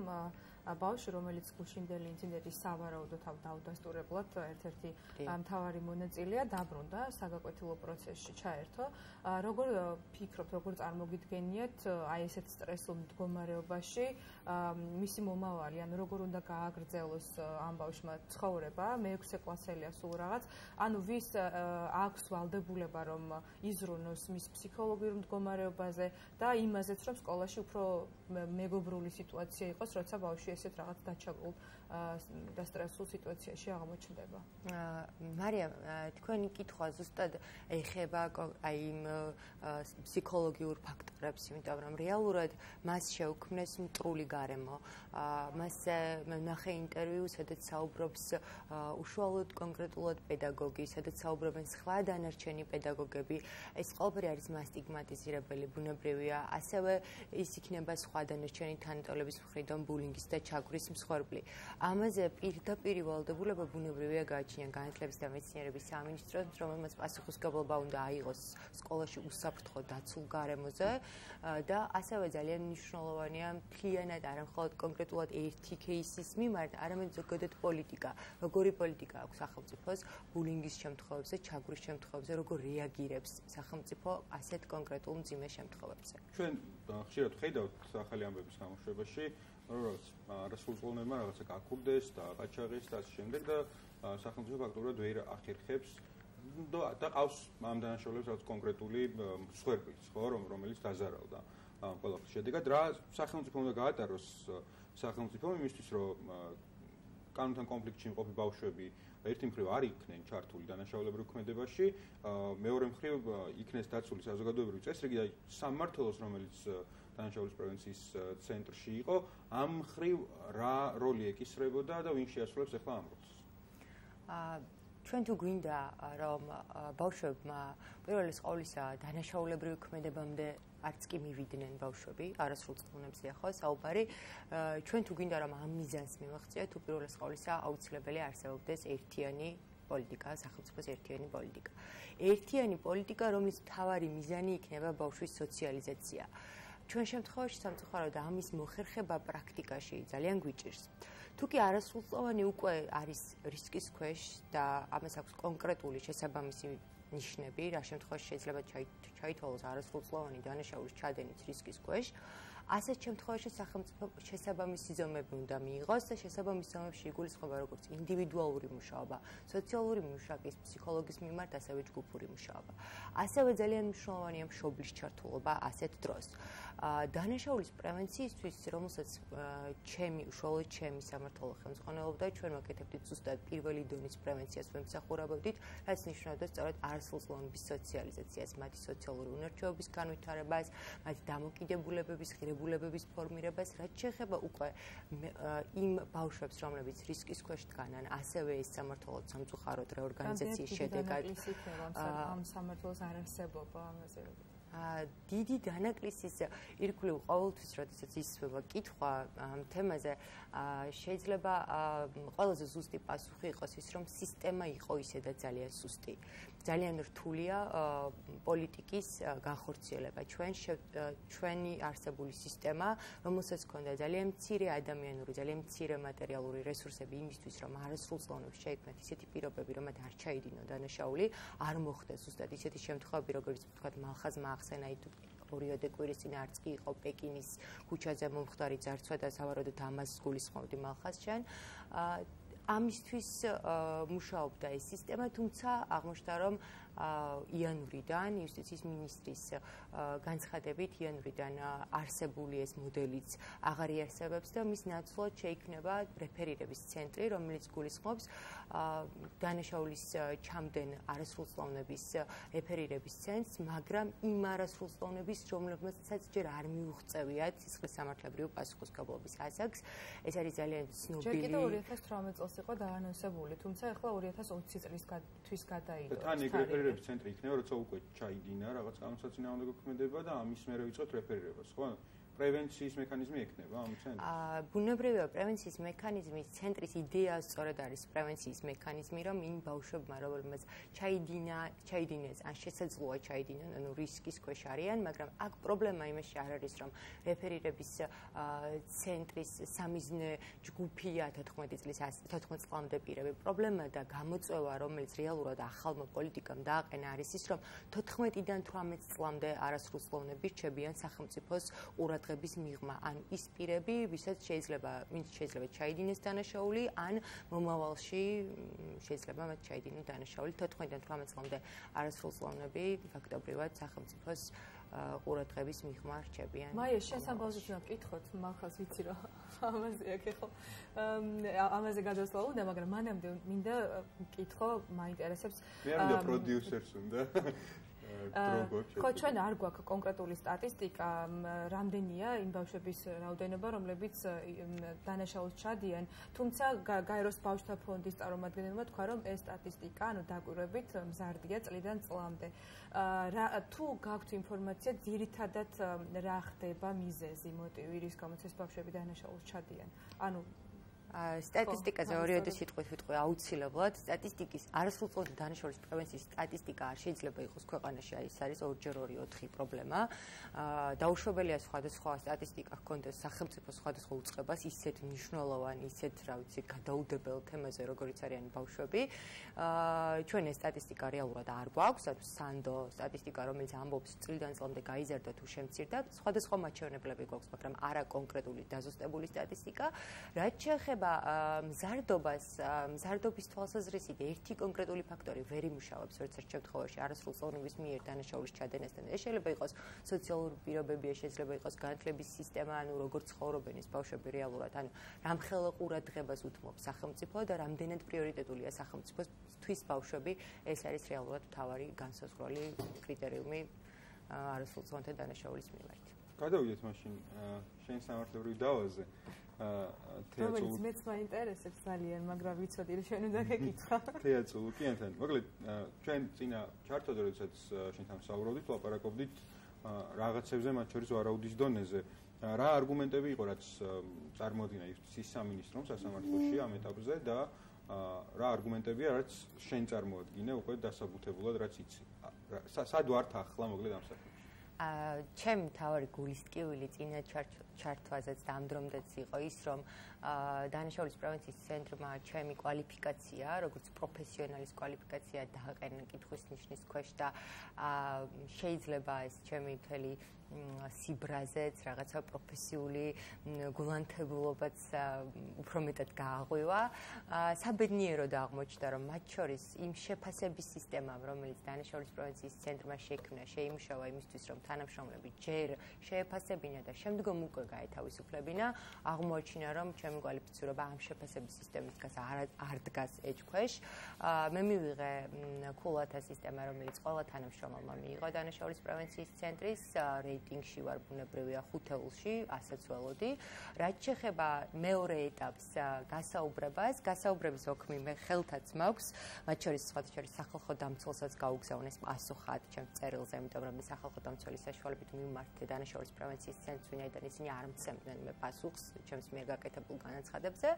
ბავშვი რომელიც გუშინდელი ინციდენტის სავარაუდოდ დაუდასტურებლად ერთ-ერთი მთავარი მონაწილეა დაბრუნდა საგაკვეთილო პროცესში ჩაერთო. როგორ ფიქრობთ როგორ წარმოგიდგენიათ აი ესეთ სტრესულ მდგომარეობაში? მისი მომავალი ანუ როგორ უნდა გააგრძელოს ამ ბავშვმა ცხოვრება? მე-6 კლასელია სულ რაღაც. ანუ ვის აქვს ვალდებულება რომ იზრუნოს მის ფსიქოლოგიურ მდგომარეობაზე და იმაზეც რომ სკოლაში უფრო მეგობრული სიტუაცია იყოს როცა ბავშვი ესეთ რაღაც დაჩაგულ და სტრესულ სიტუაციაში აღმოჩნდება. აა მარიამ, თქვენი კითხვა ზუსტად ეხება აი იმ ფსიქოლოგიურ ფაქტორებს, იმიტომ რომ რეალურად მას შეუქმნეს მტრული გარემო. მას მე ნახე ინტერვიუ, სადაც საუბრობს უშუალოდ კონკრეტულად პედაგოგი, სადაც საუბრობენ სხვა დანარჩენი პედაგოგები. ეს ყველაფერი არის მასტიგმატიზირებელი ბუნებრივია. ასევე ის იქნება სხვა დანარჩენი თანატოლების მხრიდან ბულინგის და ჩაგვრის მსხვერპლი. ამაზე პირდაპირ ვალდებულება ბუნებრივია გააჩნია განათლების და მეცნიერების სამინისტროს, რომელმაც პასუხისგებლობა უნდა აიღოს სკოლაში უსაფრთხო დაცულ გარემოზე და ასევე ძალიან მნიშვნელოვანია მთლიანად არა მხოლოდ კონკრეტულად ერთი кейსის მიმართ, არამედ ზოგადად პოლიტიკა. როგორი პოლიტიკა აქვს სახელმწიფოს ბულინგის შემთხვევებზე, ჩაგვრის შემთხვევებზე, როგორ რეაგირებს სახელმწიფო ასეთ კონკრეტულ მძიმე შემთხვევებზე? ჩვენ ხშირად ხედავთ ახალი ამბების გამოშვებაში რაღაც რესურსულნებმა რაღაცა გაკურდეს და ყაჩაღის და ამ შემდეგ და სახელმწიფო ფაქტობრივად ვერ ახერხებს და ყავს ამ დანაშაულებს რაღაც კონკრეტული მსხვერპლიც ხო რომ რომელიც დაზარავდა ამ ყველაფრის შედეგად რა სახელმწიფო უნდა გაატაროს სახელმწიფო იმისთვის რომ კანონთან კონფლიქტში მყოფი ბავშვები ერთი მხრივ არ იქნენ ჩართული დანაშაულებრივ ქმედებაში მეორე მხრივ იქნეს დაცული საზოგადოებრივი წესრიგი და სამმართველოს რომელიც დანაშაულის პრევენციის ცენტრში იყო ამ ხრივ რა როლი ეკისრებოდა და ვინ შეასრულებს ახლა ამ როლს აა ჩვენ თუ გვინდა რომ ბავშვებმა პირველი სკოლისა დანაშაულებრივი ქმედებამდე არც კი მივიდნენ ბავშვები არასრულწლოვნებზე ხო საუბარი ჩვენ თუ გვინდა რომ ამ მიზანს მივახციოთ თუ პირველი სკოლისა აუცილებელი არსებობდეს ერთიანი პოლიტიკა, სახელმწიფოს ერთიანი პოლიტიკა. ერთიანი პოლიტიკა, რომლის მთავარი მიზანი იქნება ბავშვის სოციალიზაცია. ჩვენ შემთხვევაში სამწუხაროდ ამის მოხერხება პრაქტიკაში ძალიან გვიჭირს. თუ კი არასრულწლოვანი უკვე არის რისკის ქვეშ და ამას აქვს კონკრეტული შესაბამისი ნიშნები, რა შემთხვევაში შეიძლება ჩაითვალოს არასრულწლოვანი დანაშაულის ჩადენით რისკის ქვეშ, ასეთ შემთხვევაში სახელმწიფო შესაბამისი ზომები უნდა მიიღოს და შესაბამის ზომებში იგულისხმება როგორც ინდივიდუალური მუშაობა, სოციალური მუშაკის, ფსიქოლოგის მიმართ, ასევე ჯგუფური მუშაობა. ასევე ძალიან მნიშვნელოვანია მშობლის ჩართულობა ასეთ დროს. დანაშაულის პრევენციისთვის, რომელსაც ჩემი უშუალოდ ჩემი სამართალო ხელმძღვანელობდა, ჩვენ ვაკეთებდით ზუსტად პირველი დონის პრევენციას ვემსახურებოდით, რაც ნიშნავდა სწორედ არასრულწლოვანების სოციალიზაციას, მათი სოციალური უნარჩვევების განვითარებას, მათი დამოკიდებულებების, ღირებულებების ფორმირებას, რაც შეეხება უკვე იმ ბავშვებს, რომლებიც რისკის ქვეშ დგანან, ასევე ეს სამართალო სამწუხაროდ რეორგანიზაციის შედეგად. ამ სამართალოს არარსებობა ამაზე როგორ დიდი დანაკლისის ირგვლივ ყოველთვის როდესაც ისვება კითხვა ამ თემაზე შეიძლება ყველაზე ზუსტი პასუხი იყოს ის რომ სისტემა იყო ისედაც ძალიან სუსტი ძალიან რთულია პოლიტიკის განხორციელება. ჩვენ ჩვენი არსებული სისტემა რომელსაც ჰქონდა ძალიან მცირე ადამიანური ძალიან მცირე მატერიალური რესურსები იმისთვის რომ არასრულწლოვნებს შეიქმნათ ისეთი პირობები რომ მათ არ ჩაიდინონ დანაშაული არ მოხდეს ზუსტად ისეთი შემთხვევები როგორც ვთქვათ მალხაზმა ახსენა ით ორიოდე კვირის წინ არც კი იყო პეკინის ქუჩაზე მომხდარი ძარცვა და სავარაუდოდ ამას გულისხმობდი მალხაზ ჩვენ ამისთვის მუშაობდა ეს სისტემა, თუმცა აღმოჩნდა რომ იანვრიდან იუსტიციის მინისტრის განცხადებით იანვრიდან არსებული ეს მოდელიც აღარ იარსებებს და მის ნაცვლად შეიქმნება რეფერირების ცენტრი, რომელიც გულისხმობს დანაშაულის ჩამდენ არასრულწლოვნების რეფერირების ცენტრს, მაგრამ იმ არასრულწლოვნების, რომლებსაც ჯერ არ მიუღწევიათ სისხლის სამართლებრივი პასუხისგებლობის ასაკს. ეს არის ძალიან ცნობილი. ჯერ კიდევ 2018 წელს იყო დაანონსებული, თუმცა ახლა 2020 წლის თვის გადაიდო. თან ეგ რეფერირების ცენტრი იქნება, როცა უკვე ჩაიდინა რაღაც განსაცინაო ქმედება და ამის მერე ვიწყოთ რეფერირებას, ხო? პრევენციის მექანიზმი ექნება ამ ცენტრში? აა ბუნებრივია პრევენციის მექანიზმის ცენტრის იდეა სწორედ არის პრევენციის მექანიზმი, რომ იმ ბავშვებმა, რომელმაც ჩაიდინა, ჩაიდინეს, ან შესაძლოა ჩაიდინონ, ანუ რისკის ქვეშ არიან, მაგრამ აქ პრობლემა იმაში არ არის, რომ რეფერირების ცენტრის სამიზნე ჯგუფია 14 წლის 14 წლამდე პირები. პრობლემა და გამოწვევა, რომელიც რეალურად ახალმა პოლიტიკამ დააყენა, არის ის, რომ 14-დან 18 წლამდე არასრულწლოვნები რჩებიან სახელმწიფოს ყურადღებას ყურადღების მიღმა. ანუ ის პირები, ვისაც შეიძლება, ვინც შეიძლება ჩაიდინეს დანაშაული, ან მომავალში შეიძლება მათ ჩაიდინონ დანაშაული 14-დან 18 წლამდე არასრულწლოვნები ფაქტობრივად სახელმწიფოს ყურადღების მიღმა რჩებიან. მაია, შენ სამბალზე შეიძლება კითხოთ, მახალს ვიცი რომ ამაზე აქ ხო ამაზე გადასვლა უნდა, მაგრამ მანამდე მინდა კითხო, მაინტერესებს. მე მინდა პროდიუსერს უნდა. ხო ჩვენ არ გვაქვს კონკრეტული სტატისტიკა რამდენია იმ ბავშვების რაოდენობა რომლებიც დანაშაულს ჩადიან. თუმცა გაეროს ბავშვთა ფონდის წარმომადგენელმა თქვა რომ ეს სტატისტიკა ანუ დაკვირვებით მზარდია წლიდან წლამდე. თუ გაქვთ ინფორმაცია ძირითადად რა ხდება მიზეზი მოტივი რის გამოც ეს ბავშვები დანაშაულს ჩადიან? ანუ სტატისტიკაზე ორიოდე სიტყვით ვიტყვი აუცილებლად. სტატისტიკის არასრულწლოვანი დანაშაულის პრევენციის სტატისტიკა არ შეიძლება იყოს ქვეყანაში აი ეს არის ორჯერ ორი 4 პრობლემა დაუშვებელია სხვადასხვა სტატისტიკა ჰქონდეს სახელმწიფო სხვადასხვა უწყებას ისეთ მნიშვნელოვანი ისეთ რა ვიცი გადაუდებელ თემაზე როგორიც არიან ბავშვები. ჩვენ ეს სტატისტიკა რეალურად არ გვაქვს ანუ სანდო სტატისტიკა რომელიც ამბობს წლიდან წლამდე გაიზარდა თუ შემცირდა. სხვადასხვა მაჩვენებლები გვაქვს მაგრამ არა კონკრეტული დაზუსტებული სტატისტიკა. რაც შეეხება ეხება მზარდობას, მზარდობის თვალსაზრისით ერთი კონკრეტული ფაქტორი ვერ იმუშავებს ერთ-ერთ შემთხვევაში არასრულწლოვნების მიერ დანაშაულის ჩადენასთან. ეს შეიძლება იყოს სოციალური პირობები, შეიძლება იყოს განათლების სისტემა, ანუ როგორც ცხოვრობენ ეს ბავშვები რეალურად, ანუ რამხელა ყურადღებას უთმობს სახელმწიფო და რამდენად პრიორიტეტულია სახელმწიფოსთვის ბავშვები, ეს არის რეალურად თავარი განსაზღვრული კრიტერიუმი არასრულწლოვანთა დანაშაულის მიმართ. გადავიდეთ მაშინ შენ სამართლებრივ დავაზე. თეატრულ მეც მაინტერესებს ძალიან, მაგრამ ვიცოდი რომ შენ უნდა გეკითხა. თეატრულ კიანთან. მოკლედ ჩვენ წინა ჩარტოზე როდესაც შენთან საუბრობდით, ლაპარაკობდით რაღაცებზე, მათ შორის ვარაუდის დონეზე. რა არგუმენტები იყო, რაც წარმოადგინა ის სამინისტრომ სასამართლოში ამ ეტაპზე და რა არგუმენტებია, რაც შენ წარმოადგინე უკვე დასაბუთებულად, რაც იცი. სად ვართ ახლა მოკლედ ამ საკითხში? ჩემი თავი გულისტკივილი წინა ჩართვაზეც და ამ დრომდეც იყო ის რომ დანაშაულის პრევენციის ცენტრმა ჩემი კვალიფიკაცია როგორც პროფესიონალის კვალიფიკაცია დააყენა კითხვის ნიშნის ქვეშ და შეიძლება ეს ჩემი მთელი სიბრაზეც რაღაცა პროფესიული გულანთებულობაც უფრო მეტად გააღვივა. საბედნიეროდ აღმოჩნდა, რომ მათ შორის იმ შეფასების სისტემამ, რომელიც დანაშაულის პროვინციის ცენტრმა შექმნა, შეიმუშავა იმისთვის, რომ თანამშრომლები ჯერ შეეფასებინა და შემდგომ უკვე გაეთავისუფლებინა, აღმოჩნდა, რომ ჩემი კვალიფიცირება ამ შეფასების სისტემის გას არ არ დგას ეჭქვეშ. მე მივიღე კულათა სისტემა, რომელიც ყველა თანამშრომელმა მიიღო დანაშაულის პროვინციის ცენტრის რეიტინგში ვარ ბუნებრივია ხუთეულში, ასეც ველოდი. რაც შეეხება მეორე ეტაპს, გასაუბრებას, გასაუბრების ოქმი მე ხელთაც მაქვს, მათ შორის სხვათა შორის სახალხო დამცველსაც გაუგზავნეს პასუხად ჩემს წერილზე, იმიტომ რომ მე სახალხო დამცველის საშუალებით მიმართე დანაშაულის პრევენციის ცენტრს, ვინაიდან ისინი არ მცემდნენ მე პასუხს ჩემს მიერ გაკეთებულ განაცხადებებზე.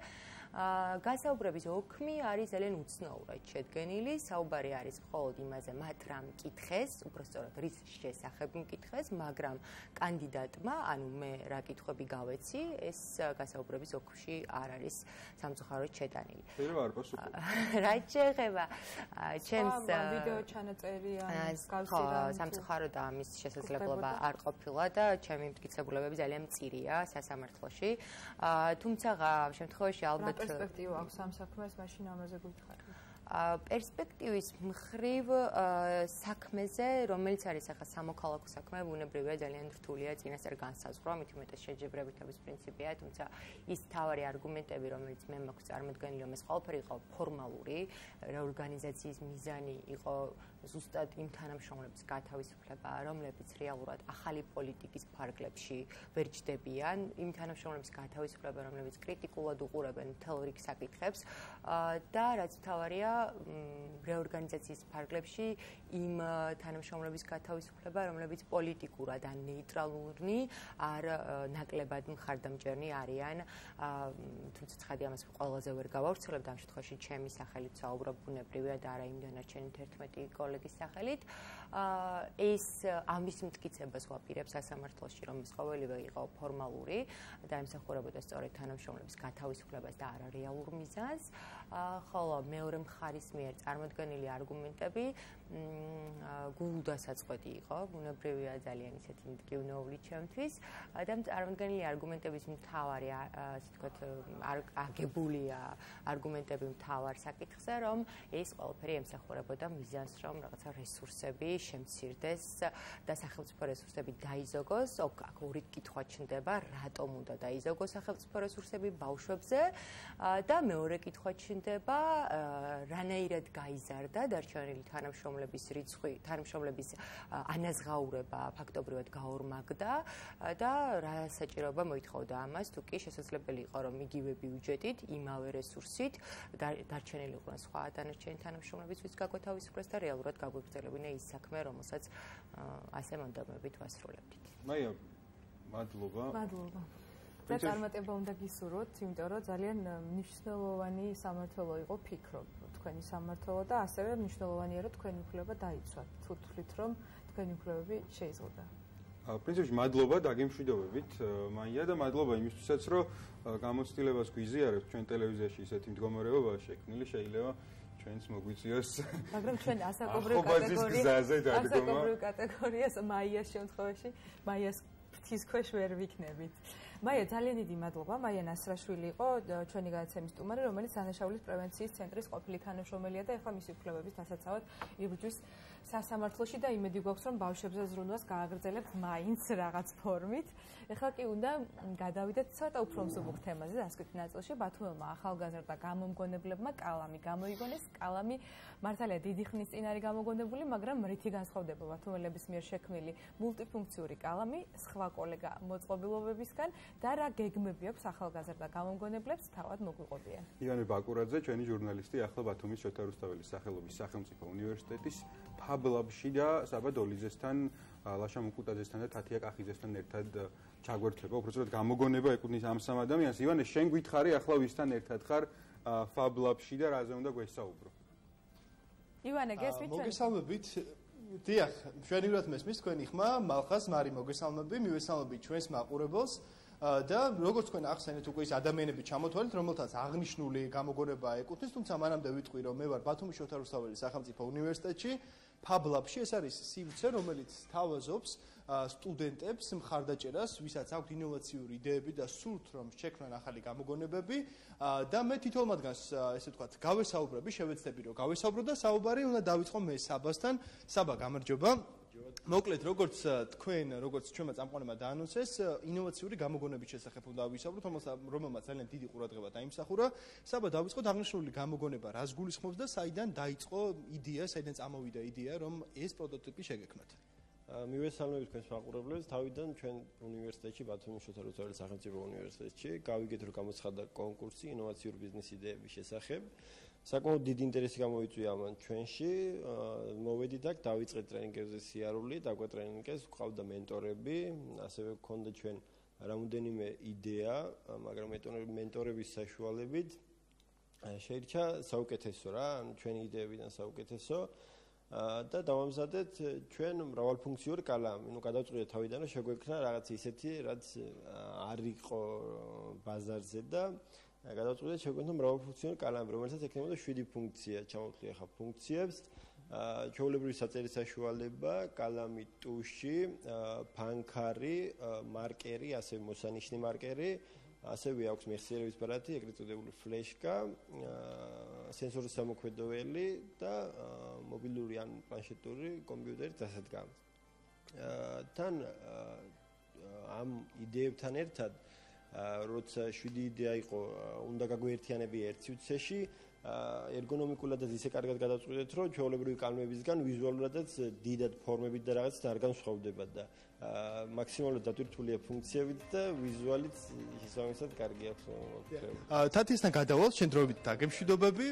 აა გასაუბრების ოქმი არის ძალიან უცნაურად შედგენილი, საუბარი არის მხოლოდ იმაზე, მათ რა მკითხეს, უბრალოდ რის შესახებ მკითხეს, მაგრამ კანდიდატმა, ანუ მე რა კითხვები გავეცი, ეს გასაუბრების ოქში არ არის სამწუხაროდ შეტანილი. შეიძლება არ პასუხო. რა შეიძლება? ჩემს ვიდეო ჩანაწერი ან გავსი რა სამწუხაროდ ამის შესაძლებლობა არ ყოფილა და ჩემი მტკიცებულებები ძალიან მწირია სასამართლოში. თუმცა შემთხვევაში ალბათ პერსპექტივა აქვს ამ საქმეს, მაშინ ამაზე გითხარი. პერსპექტივის მხრივ საქმეზე, რომელიც არის ახლა სამოქალაქო საქმე, ბუნებრივია ძალიან რთულია წინასწარ განსაზღვრა, მით უმეტეს შეჯიბრებითობის პრინციპია, თუმცა ის თავარი არგუმენტები, რომელიც მე მაქვს წარმოქმნილი, რომ ეს ყველაფერი იყო ფორმალური, რეორგანიზაციის მიზანი იყო ზუსტად იმ თანამშრომლების გათავისუფლება, რომლებიც რეალურად ახალი პოლიტიკის ფარგლებში ვერ ჯდებიან, იმ თანამშრომლების გათავისუფლება, რომლებიც კრიტიკულად უყურებენ მთელ რიგ საკითხებს და რაც თავარია რეორგანიზაციის ფარგლებში იმ თანამშრომლების გათავისუფლება, რომლებიც პოლიტიკურად ან ნეიტრალური არ ნაკლებად მხარდამჭერნი არიან. თუმცა ცხადი ამას ყველაზე ვერ გავავრცელებ ამ შემთხვევაში ჩემი სახელით საუბრობ ბუნებრივია და არა იმ დანარჩენი 11 კოლეგის სახელით. ეს ამის მტკიცებას ვაპირებ სასამართლოში, რომ ეს ყოველივე იყო ფორმალური და ემსახურებოდა სწორედ თანამშრომლების გათავისუფლებას და არა რეალურ მიზანს. ხოლო მეორე მხარის მიერ წარმოქმნილი არგუმენტები გულდასაწყვეტი იყო, ბუნებრივია ძალიან ისეთი მტკივნეული ჩემთვის და წარმოქმნილი არგუმენტების მთავარი ასე ვთქვათ აგებულია არგუმენტები მთავარ საკითხზე, რომ ეს ყველაფერი ემსახურებოდა მიზანს, რომ რაღაცა რესურსები შემცირდეს და სახელმწიფო რესურსები დაიზოგოს. აქ ორი კითხვა ჩნდება, რატომ უნდა დაიზოგოს სახელმწიფო რესურსები ბავშვებზე? და მეორე კითხვა ჩნდება, რანაირად გაიზარდა დარჩენილი თანამშრომლების რიცხვი, თანამშრომლების ანაზღაურება ფაქტობრივად გაორმაგდა. და რა საჭიროება მოითხოვდა ამას, თუ კი შესაძლებელი იყო რომ იგივე ბიუჯეტით, იმავე რესურსით დარჩენილი იყვნენ სხვა დანარჩენი თანამშრომლებიც, ვის გაგვეთავისუფლეს და რეალურად გაგვიგრძელებინა ის საქმე, რომელსაც ასე მონდომებით ვასრულებდით. მაია, მადლობა. მადლობა. და წარმატება უნდა გისურვოთ, იმიტომ რომ ძალიან მნიშვნელოვანი სამართლო იყო ფიქრობ თქვენი სამართლო და ასევე მნიშვნელოვანია რომ თქვენი უფლება დაიცვათ. თუ თვლით რომ თქვენი უფლებები შეიზღუდა. ა პრინციპში მადლობა დაგემშვიდობებით მაია და მადლობა იმისთვისაც რომ გამოცდილებას გვიზიარებთ ჩვენ ტელევიზიაში ისეთი მდგომარეობა შექმნილი შეიძლება ჩვენც მოგვიწიოს. მაგრამ ჩვენ ასაკობრივ კატეგორიას ასაკობრივ კატეგორიას მაიას შემთხვევაში მაიას ფთის ქვეშ ვერ ვიქნებით. მაია ძალიან დიდი მადლობა. მაია ნასრაშვილი იყო ჩვენი გადაცემის სტუმარი რომელიც დანაშაულის პრევენციის ცენტრის ყოფილი თანამშრომელია და ახლა მისი უფლებების დასაცავად იბრძვის სასამართლოში და იმედი გვაქვს რომ ბავშვებზე ზრუნვას გააგრძელებთ მაინც რაღაც ფორმით. ეხლა კი უნდა გადავიდეთ ცოტა უფრო მსუბუქ თემაზე, დასკეთ ნაწილში ბათუმელმა ახალგაზრდა გამომგონებლებმა კალამი გამოიგონეს. კალამი მართალია დიდი ხნის წინ არის გამოგონებული, მაგრამ რითი განსხვავდება ბათუმელების მიერ შექმნილი მულტიფუნქციური კალამი სხვა კოლეგა მოწყობილობებისგან და რა გეგმები აქვს ახალგაზრდა გამომგონებლებს თავად მოგვიყვებია. ივანე ბაკურაძე, ჩვენი ჟურნალისტი, ახლა ბათუმის შოთა რუსთაველის სახელობის სახელმწიფო უნივერსიტეტის ფაბლაბში და საბა დოლიძესთან, ლაშა მუკუტაძესთან და თათია კახიძესთან ერთად ჩაგვერთება. უბრალოდ გამოგონება ეკუთვნის ამ სამ ადამიანს. ივანე, შენ გითხარი ახლა ვისთან ერთად ხარ ფაბლაბში და რაზე უნდა გვესაუბრო? ივანე, გესმით? მოგესალმებით. დიახ, მშვენივრად მესმის თქვენი ხმა, მალხას მარი მოგესალმები, მივესალმები ჩვენს მაყურებელს. და როგორც თქვენ ახსენეთ უკვე ის ადამიანები ჩამოთვალეთ რომელთაც აღნიშნული გამოგონება ეკუთვნის თუმცა მანამდე ვიტყვი რომ მე ვარ ბათუმის შოთა რუსთაველის სახელმწიფო უნივერსიტეტში ფაბლაბში ეს არის სივრცე რომელიც თავაზობს სტუდენტებს მხარდაჭერას ვისაც აქვთ ინოვაციური იდეები და სურთ რომ შექმნან ახალი გამოგონებები და მე თითოეულ მათგანს ესე ვთქვათ გავესაუბრები შევეცდები რომ გავესაუბრო და საუბარი უნდა დავიწყო მე საბასთან საბა გამარჯობა მოკლედ როგორც თქვენ როგორც ჩვენმა წამყვანებმა დაანონსეს ინოვაციური გამოგონების შესახებ უნდა ვისაუბროთ რომელმაც ძალიან დიდი ყურადღება დაიმსახურა. საბა დავიწყოთ აღნიშნული გამოგონება. რას გულისხმობს და საიდან დაიწყო იდეა საიდან წამოვიდა იდეა რომ ეს პროტოტიპი შეგექმნათ მივესალმებით თქვენს მაყურებლებს. თავიდან ჩვენ უნივერსიტეტში ბათუმის შოთა რუსთაველის სახელმწიფო უნივერსიტეტში გავიგეთ რომ გამოცხადდა კონკურსი ინოვაციური ბიზნეს იდეების შესახებ საკმაოდ დიდი ინტერესი გამოიწვია მან ჩვენში. მოვედი და დავიწყე ტრენინგებზე სიარული, დაგვეტრენინგეს, ყავდა მენტორები, ასევე გქონდა ჩვენ რამოდენიმე იდეა, მაგრამ მენტორების საშუალებით შეირჩა საუკეთესო რა, ჩვენი იდეებიდან საუკეთესო. და დავამზადეთ ჩვენ მრავალფუნქციური კალამი. ნუ გადავწყვიტე თავიდან რომ შეგვექნა რაღაც ისეთი, რაც არ იყო ბაზარზე და გადავწყვიტე შეგვექნა მრავალფუნქციური კალამი, რომელსაც ექნებოდა 7 ფუნქცია, ჩამოვთვლი ახლა ფუნქციებს. აა ჩაოლებრივი საწერის საშუალება, კალამი, ტუში, ფანქარი, მარკერი, ასე მოსანიშნე მარკერი, ასევე აქვს მეხსიერების აპარატი, ეგრეთ წოდებული ფლეშკა, სენსორის სამოქმედოველი და მობილური ან პლანშეტური კომპიუტერი დასადგა. აა თან ამ იდეებთან ერთად როცა 7 იდეა იყო უნდა გაგვერთიანები ერთ სიუცეში ერგონომიკულადაც ისე კარგად გადავწყვეტეთ რომ ჩვეულებრივი კალმებისგან ვიზუალურადაც დიდად ფორმებით და რაღაც არ განსხვავდება და მაქსიმალურად დატვირთულია ფუნქციებით და ვიზუალით შესაბამისად კარგი აქვს. თათიასთან გადავალთ შენდრობით დაგემშვიდობები.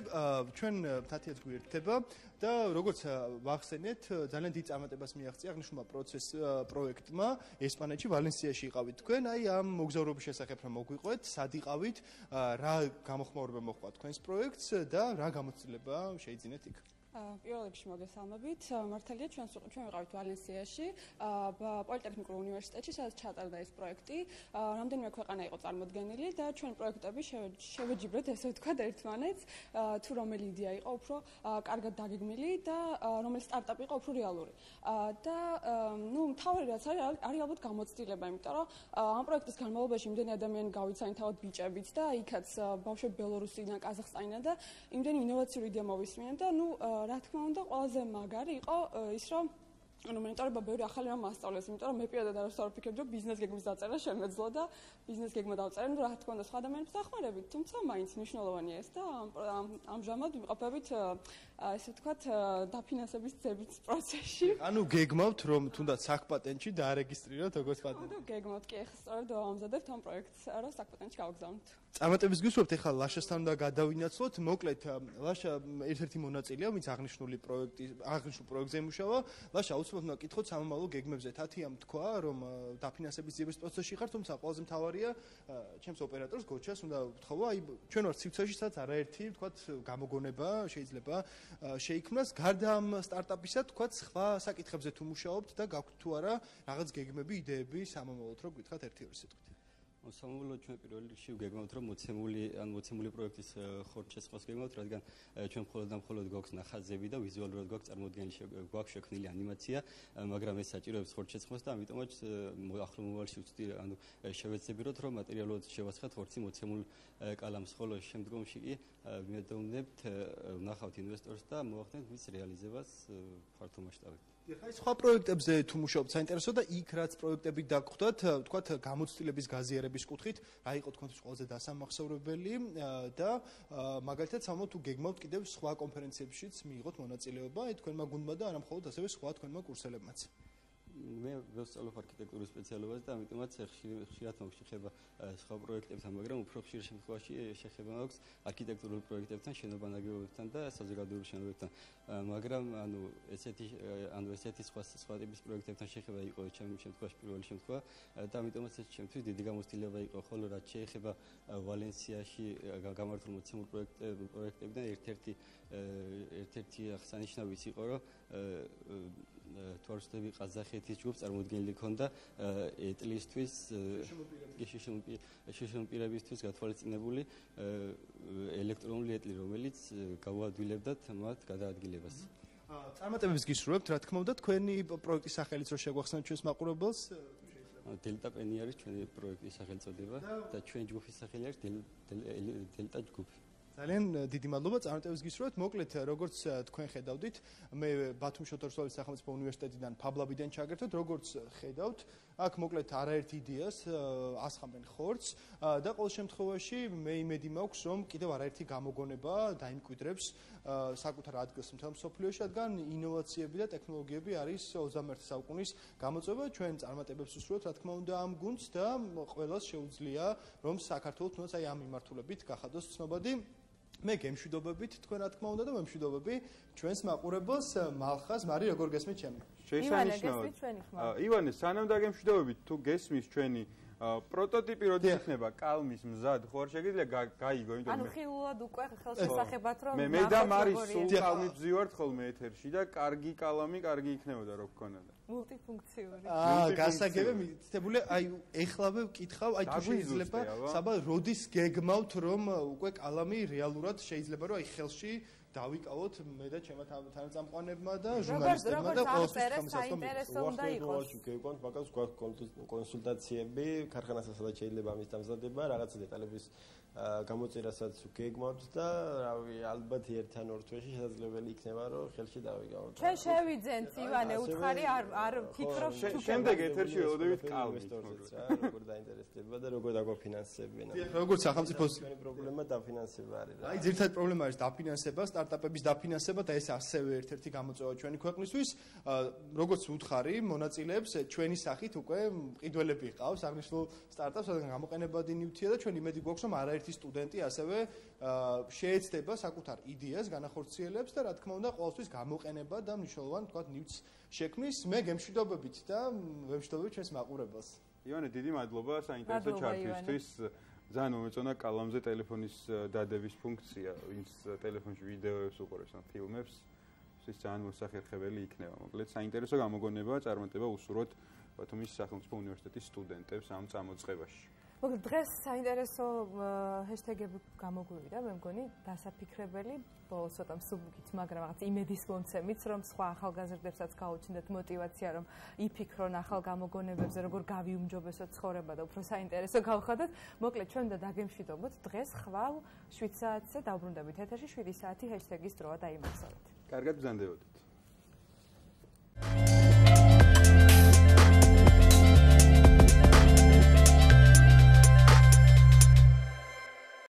ჩვენ თათიას გვერდება და როგორც ვახსენეთ, ძალიან დიდ წარმატებას მიაღწია აღნიშნულმა პროცეს პროექტმა ესპანეთში ვალენსიაში იყავით თქვენ. აი ამ მოგზაურობის შესახებ რა მოგვიყვეთ, სად იყავით, რა გამოხმაურება მოხდა თქვენს პროექტს და რა გამოცდილება შეიძინეთ იქ? პირველ რიგში მოგესალმებით. მართალია ჩვენ ჩვენ ვიყავით ვალენსიაში, პოლიტექნიკურ უნივერსიტეტში, სადაც ჩატარდა ეს პროექტი. რამდენიმე ქვეყანა იყო წარმოდგენილი და ჩვენ პროექტები შევეჯიბრეთ, ესე ვთქვათ, ერთმანეთს, თუ რომელი იდეა იყო უფრო კარგად დაგეგმილი და რომელი სტარტაპი იყო უფრო რეალური. და ნუ მთავარი რაც არის, არის ალბათ გამოცდილება, იმიტომ რომ ამ პროექტის განმავლობაში იმდენი ადამიანი გავიცანი თავად ბიჭებით და იქაც ბავშვები ბელორუსიდან, ყაზახსტანიდან და იმდენი ინოვაციური იდეა მოვისმენთ და ნუ რა თქმა უნდა, ყველაზე მაგარი იყო ის, რომ ანუ მენტორება ბევრი ახალი რამ მასწავლეს, იმიტომ რომ მე პირადად არ ვსაუბრობ ბიზნეს გეგმის დაწერა შემეძლო და ბიზნეს გეგმა დავწერე, ნუ რა თქმა უნდა, სხვა ადამიანებს დახმარებით, თუმცა მაინც მნიშვნელოვანია ეს და ამ ამჟამად ვიყოფებით ესე ვთქვათ დაფინანსების ძების პროცესში. ანუ გეგმავთ რომ თუნდაც საქპატენტში დაარეგისტრიროთ როგორც პატენტი. ანუ გეგმავთ კი ახლა სწორედ ამზადებთ ამ პროექტს, რომ საქპატენტში გავგზავნოთ. წარმატების გისურვებთ ახლა ლაშასთან უნდა გადავინაცვლოთ. მოკლედ ლაშა ერთ-ერთი მონაწილეა, ვინც აღნიშნული პროექტი აღნიშნულ პროექტზე იმუშავა. ლაშა აუცილებლად უნდა გკითხოთ სამომავლო გეგმებზე. თათიამ თქვა რომ დაფინანსების ძების პროცესში ხარ, თუმცა ყველაზე მთავარია ჩემს ოპერატორს გოჩას უნდა ვთხოვო, აი ჩვენ ვართ სივრცეში, სადაც არაერთი ვთქვათ გამოგონება შეიძლება შეიქმნას გარდა ამ სტარტაპისა თქვათ სხვა საკითხებზე თუ მუშაობთ და გაქვთ თუ არა რაღაც გეგმები, იდეები სამომავლოდ რო გითხათ ერთი ორი სიტყვით. მოსამულო ჩვენ პირველ რიგში ვგეგმავთ რომ მოცემული ან მოცემული პროექტის ხორჩესხოს გეგმავთ რადგან ჩვენ მხოლოდ და მხოლოდ გვაქვს ნახაზები და ვიზუალურად გვაქვს წარმოდგენილი გვაქვს შექმნილი ანიმაცია მაგრამ ეს საჭიროებს ხორჩესხოს და ამიტომაც ახლო მომავალში ვწდი ანუ შევეცდებიოთ რომ მატერიალურად შევასხათ ხორცი მოცემულ კალამს ხოლო შემდგომში კი მედოვნებთ ნახავთ ინვესტორს და მოახდენთ მის რეალიზებას ფართო მასშტაბით ხაი სხვა პროექტებზე თუ მუშაობთ საინტერესო და იქ რაც პროექტები დაგხვდათ, თქვათ გამოცდილების გაზიარების კუთხით, რა იყო თქვენთვის ყველაზე დასამახსოვრებელი და მაგალითად სამო თუ გეგმავთ კიდევ სხვა კონფერენციებშიც მიიღოთ მონაწილეობა, თქვენმა გუნდმა და არა მხოლოდ ასევე სხვა თქვენმა კურსელებმაც. მე ვსწავლობ არქიტექტურის სპეციალობას და ამიტომაც ხშირად მოგშეხება სხვა პროექტებთან, მაგრამ უფრო ხშირ შემთხვევაში შეხება მაქვს არქიტექტურულ პროექტებთან, შენობანაგებობებთან და საზოგადოებრივ შენობებთან. მაგრამ ანუ ესეთი ანუ ესეთი სხვა სხვა ტიპის პროექტებთან შეხება იყო ჩემი შემთხვევაში პირველი შემთხვევა და ამიტომაც ეს ჩემთვის დიდი გამოცდილება იყო, ხოლო რაც შეეხება ვალენსიაში გამართულ მოცემულ პროექტებიდან ერთ-ერთი ერთ-ერთი აღსანიშნავი ის იყო, რომ თუ არ ვცდები ყაზახეთის ჯგუფს წარმოადგენილი ქონდა ეტლისთვის შეშემპირებისთვის გათვალისწინებული ელექტრონული ეტლი რომელიც გავადვილებდათ მათ გადაადგილებას. წარმატებებს გისურვებთ რა თქმა უნდა თქვენი პროექტის სახელიც რო შეგვახსენოთ ჩვენს მაყურებელს დელტა პენი არის ჩვენი პროექტის სახელწოდება და ჩვენი ჯგუფის სახელი არის დელტა ჯგუფი ძალიან დიდი მადლობა წარმატებებს გისურვებთ. მოკლედ როგორც თქვენ ხედავდით, მე ბათუმ შოთორსოვის სახელმწიფო უნივერსიტეტიდან ფაბლაბიდან ჩაგერთოთ, როგორც ხედავთ, აქ მოკლედ არაერთ იდეას ასხამენ ხორცს და ყოველ შემთხვევაში მე იმედი მაქვს, რომ კიდევ არაერთი გამოგონება დაიმკვიდრებს საკუთარ ადგილს მთელ მსოფლიოში, რადგან ინოვაციები და ტექნოლოგიები არის 21 საუკუნის გამოწვევა. ჩვენ წარმატებებს უსურვებთ, რა თქმა უნდა, ამ გუნდს და ყველას შეუძლია, რომ საქართველოს თუნდაც აი ამ მიმართულებით გახადოს ცნობადი. მე გემშვიდობებით თქვენ რა თქმა უნდა და მე მშვიდობები ჩვენს მაყურებელს მალხას მარი როგორ გესმით ჩემი? შესანიშნავად ივანე სანამ დაგემშვიდობებით თუ გესმის ჩვენი პროტოტიპი როდი იქნება კალმის მზად ხო არ შეგიძლია გაიგო იმიტომ ანუ ხილულად უკვე ხელშესახებათ რომ მე მე და მარი სულ კალმი ვზივართ ხოლმე ეთერში და კარგი კალამი კარგი იქნებოდა რო გქონოდა. მულტიფუნქციური. აა გასაგებია მითითებული აი ეხლავე ვკითხავ აი თუ შეიძლება საბა როდის გეგმავთ რომ უკვე კალამი რეალურად შეიძლება რომ აი ხელში დავიკავოთ მე და ჩემო თანაწამყვანებმა და ჟურნალისტებმა და ყოველთვის საინტერესო უნდა იყოს. გეკვანთ მაგას გვაქვს კონსულტაციები, ქარხანასაც სადაც შეიძლება ამის დამზადება, რაღაც დეტალების გამოწირასაც გეგმავთ და რავი ალბათ ერთთან ორ თვეში შესაძლებელი იქნება რომ ხელში დავიგავოთ. ჩვენ შევიძენთ ივანე უთხარი არ არ ფიქრობ თუ შემდეგ ეთერში ველოდებით კალმით რა როგორ დაინტერესდება და როგორ დაგვაფინანსებენ. როგორ სახელმწიფოს პრობლემა დაფინანსება არის რა. აი ძირთად პრობლემა არის დაფინანსება, სტარტაპების დაფინანსება და ეს ასევე ერთ-ერთი გამოწვევა ჩვენი ქვეყნისთვის. როგორც უთხარი მონაწილეებს ჩვენი სახით უკვე მყიდველები ყავს აღნიშნულ სტარტაპს, რადგან გამოყენებადი ნივთია და ჩვენ იმედი გვაქვს რომ არაერთი ერთი სტუდენტი ასევე შეეცდება საკუთარ იდეას განახორციელებს და რა თქმა უნდა ყოველთვის გამოყენება და მნიშვნელოვან თქვა ნივთს შექმნის მე გემშვიდობებით და ვემშვიდობებით ჩვენს მაყურებელს. ივანე დიდი მადლობა საინტერესო ჩართვისთვის ძალიან მომეწონა კალამზე ტელეფონის დადების ფუნქცია. ვინც ტელეფონში ვიდეოებს უყურებს ან ფილმებს ის ძალიან მოსახერხებელი იქნება. მოკლედ საინტერესო გამოგონება წარმატება უსურვოთ ბათუმის სახელმწიფო უნივერსიტეტის სტუდენტებს ამ წამოწყებაში მოკლედ დღეს საინტერესო ჰეშტეგები გამოგვივიდა, მე მგონი დასაფიქრებელი ბოლოს ცოტა მსუბუქით, მაგრამ რაღაც იმედის მომცემიც, რომ სხვა ახალგაზრდებსაც გაუჩნდათ мотиваცია, რომ იფიქრონ ახალ გამოგონებებზე, როგორ გავიუმჯობესოთ ცხოვრება და უფრო საინტერესო გავხადოთ. მოკლედ ჩვენ და დაგემშვიდობოთ დღეს ხვალ 7 საათზე დაბრუნდებით ეთერში 7 საათი ჰეშტეგის დროა დაიმახსოვრეთ. კარგად ბრძანდებოდით.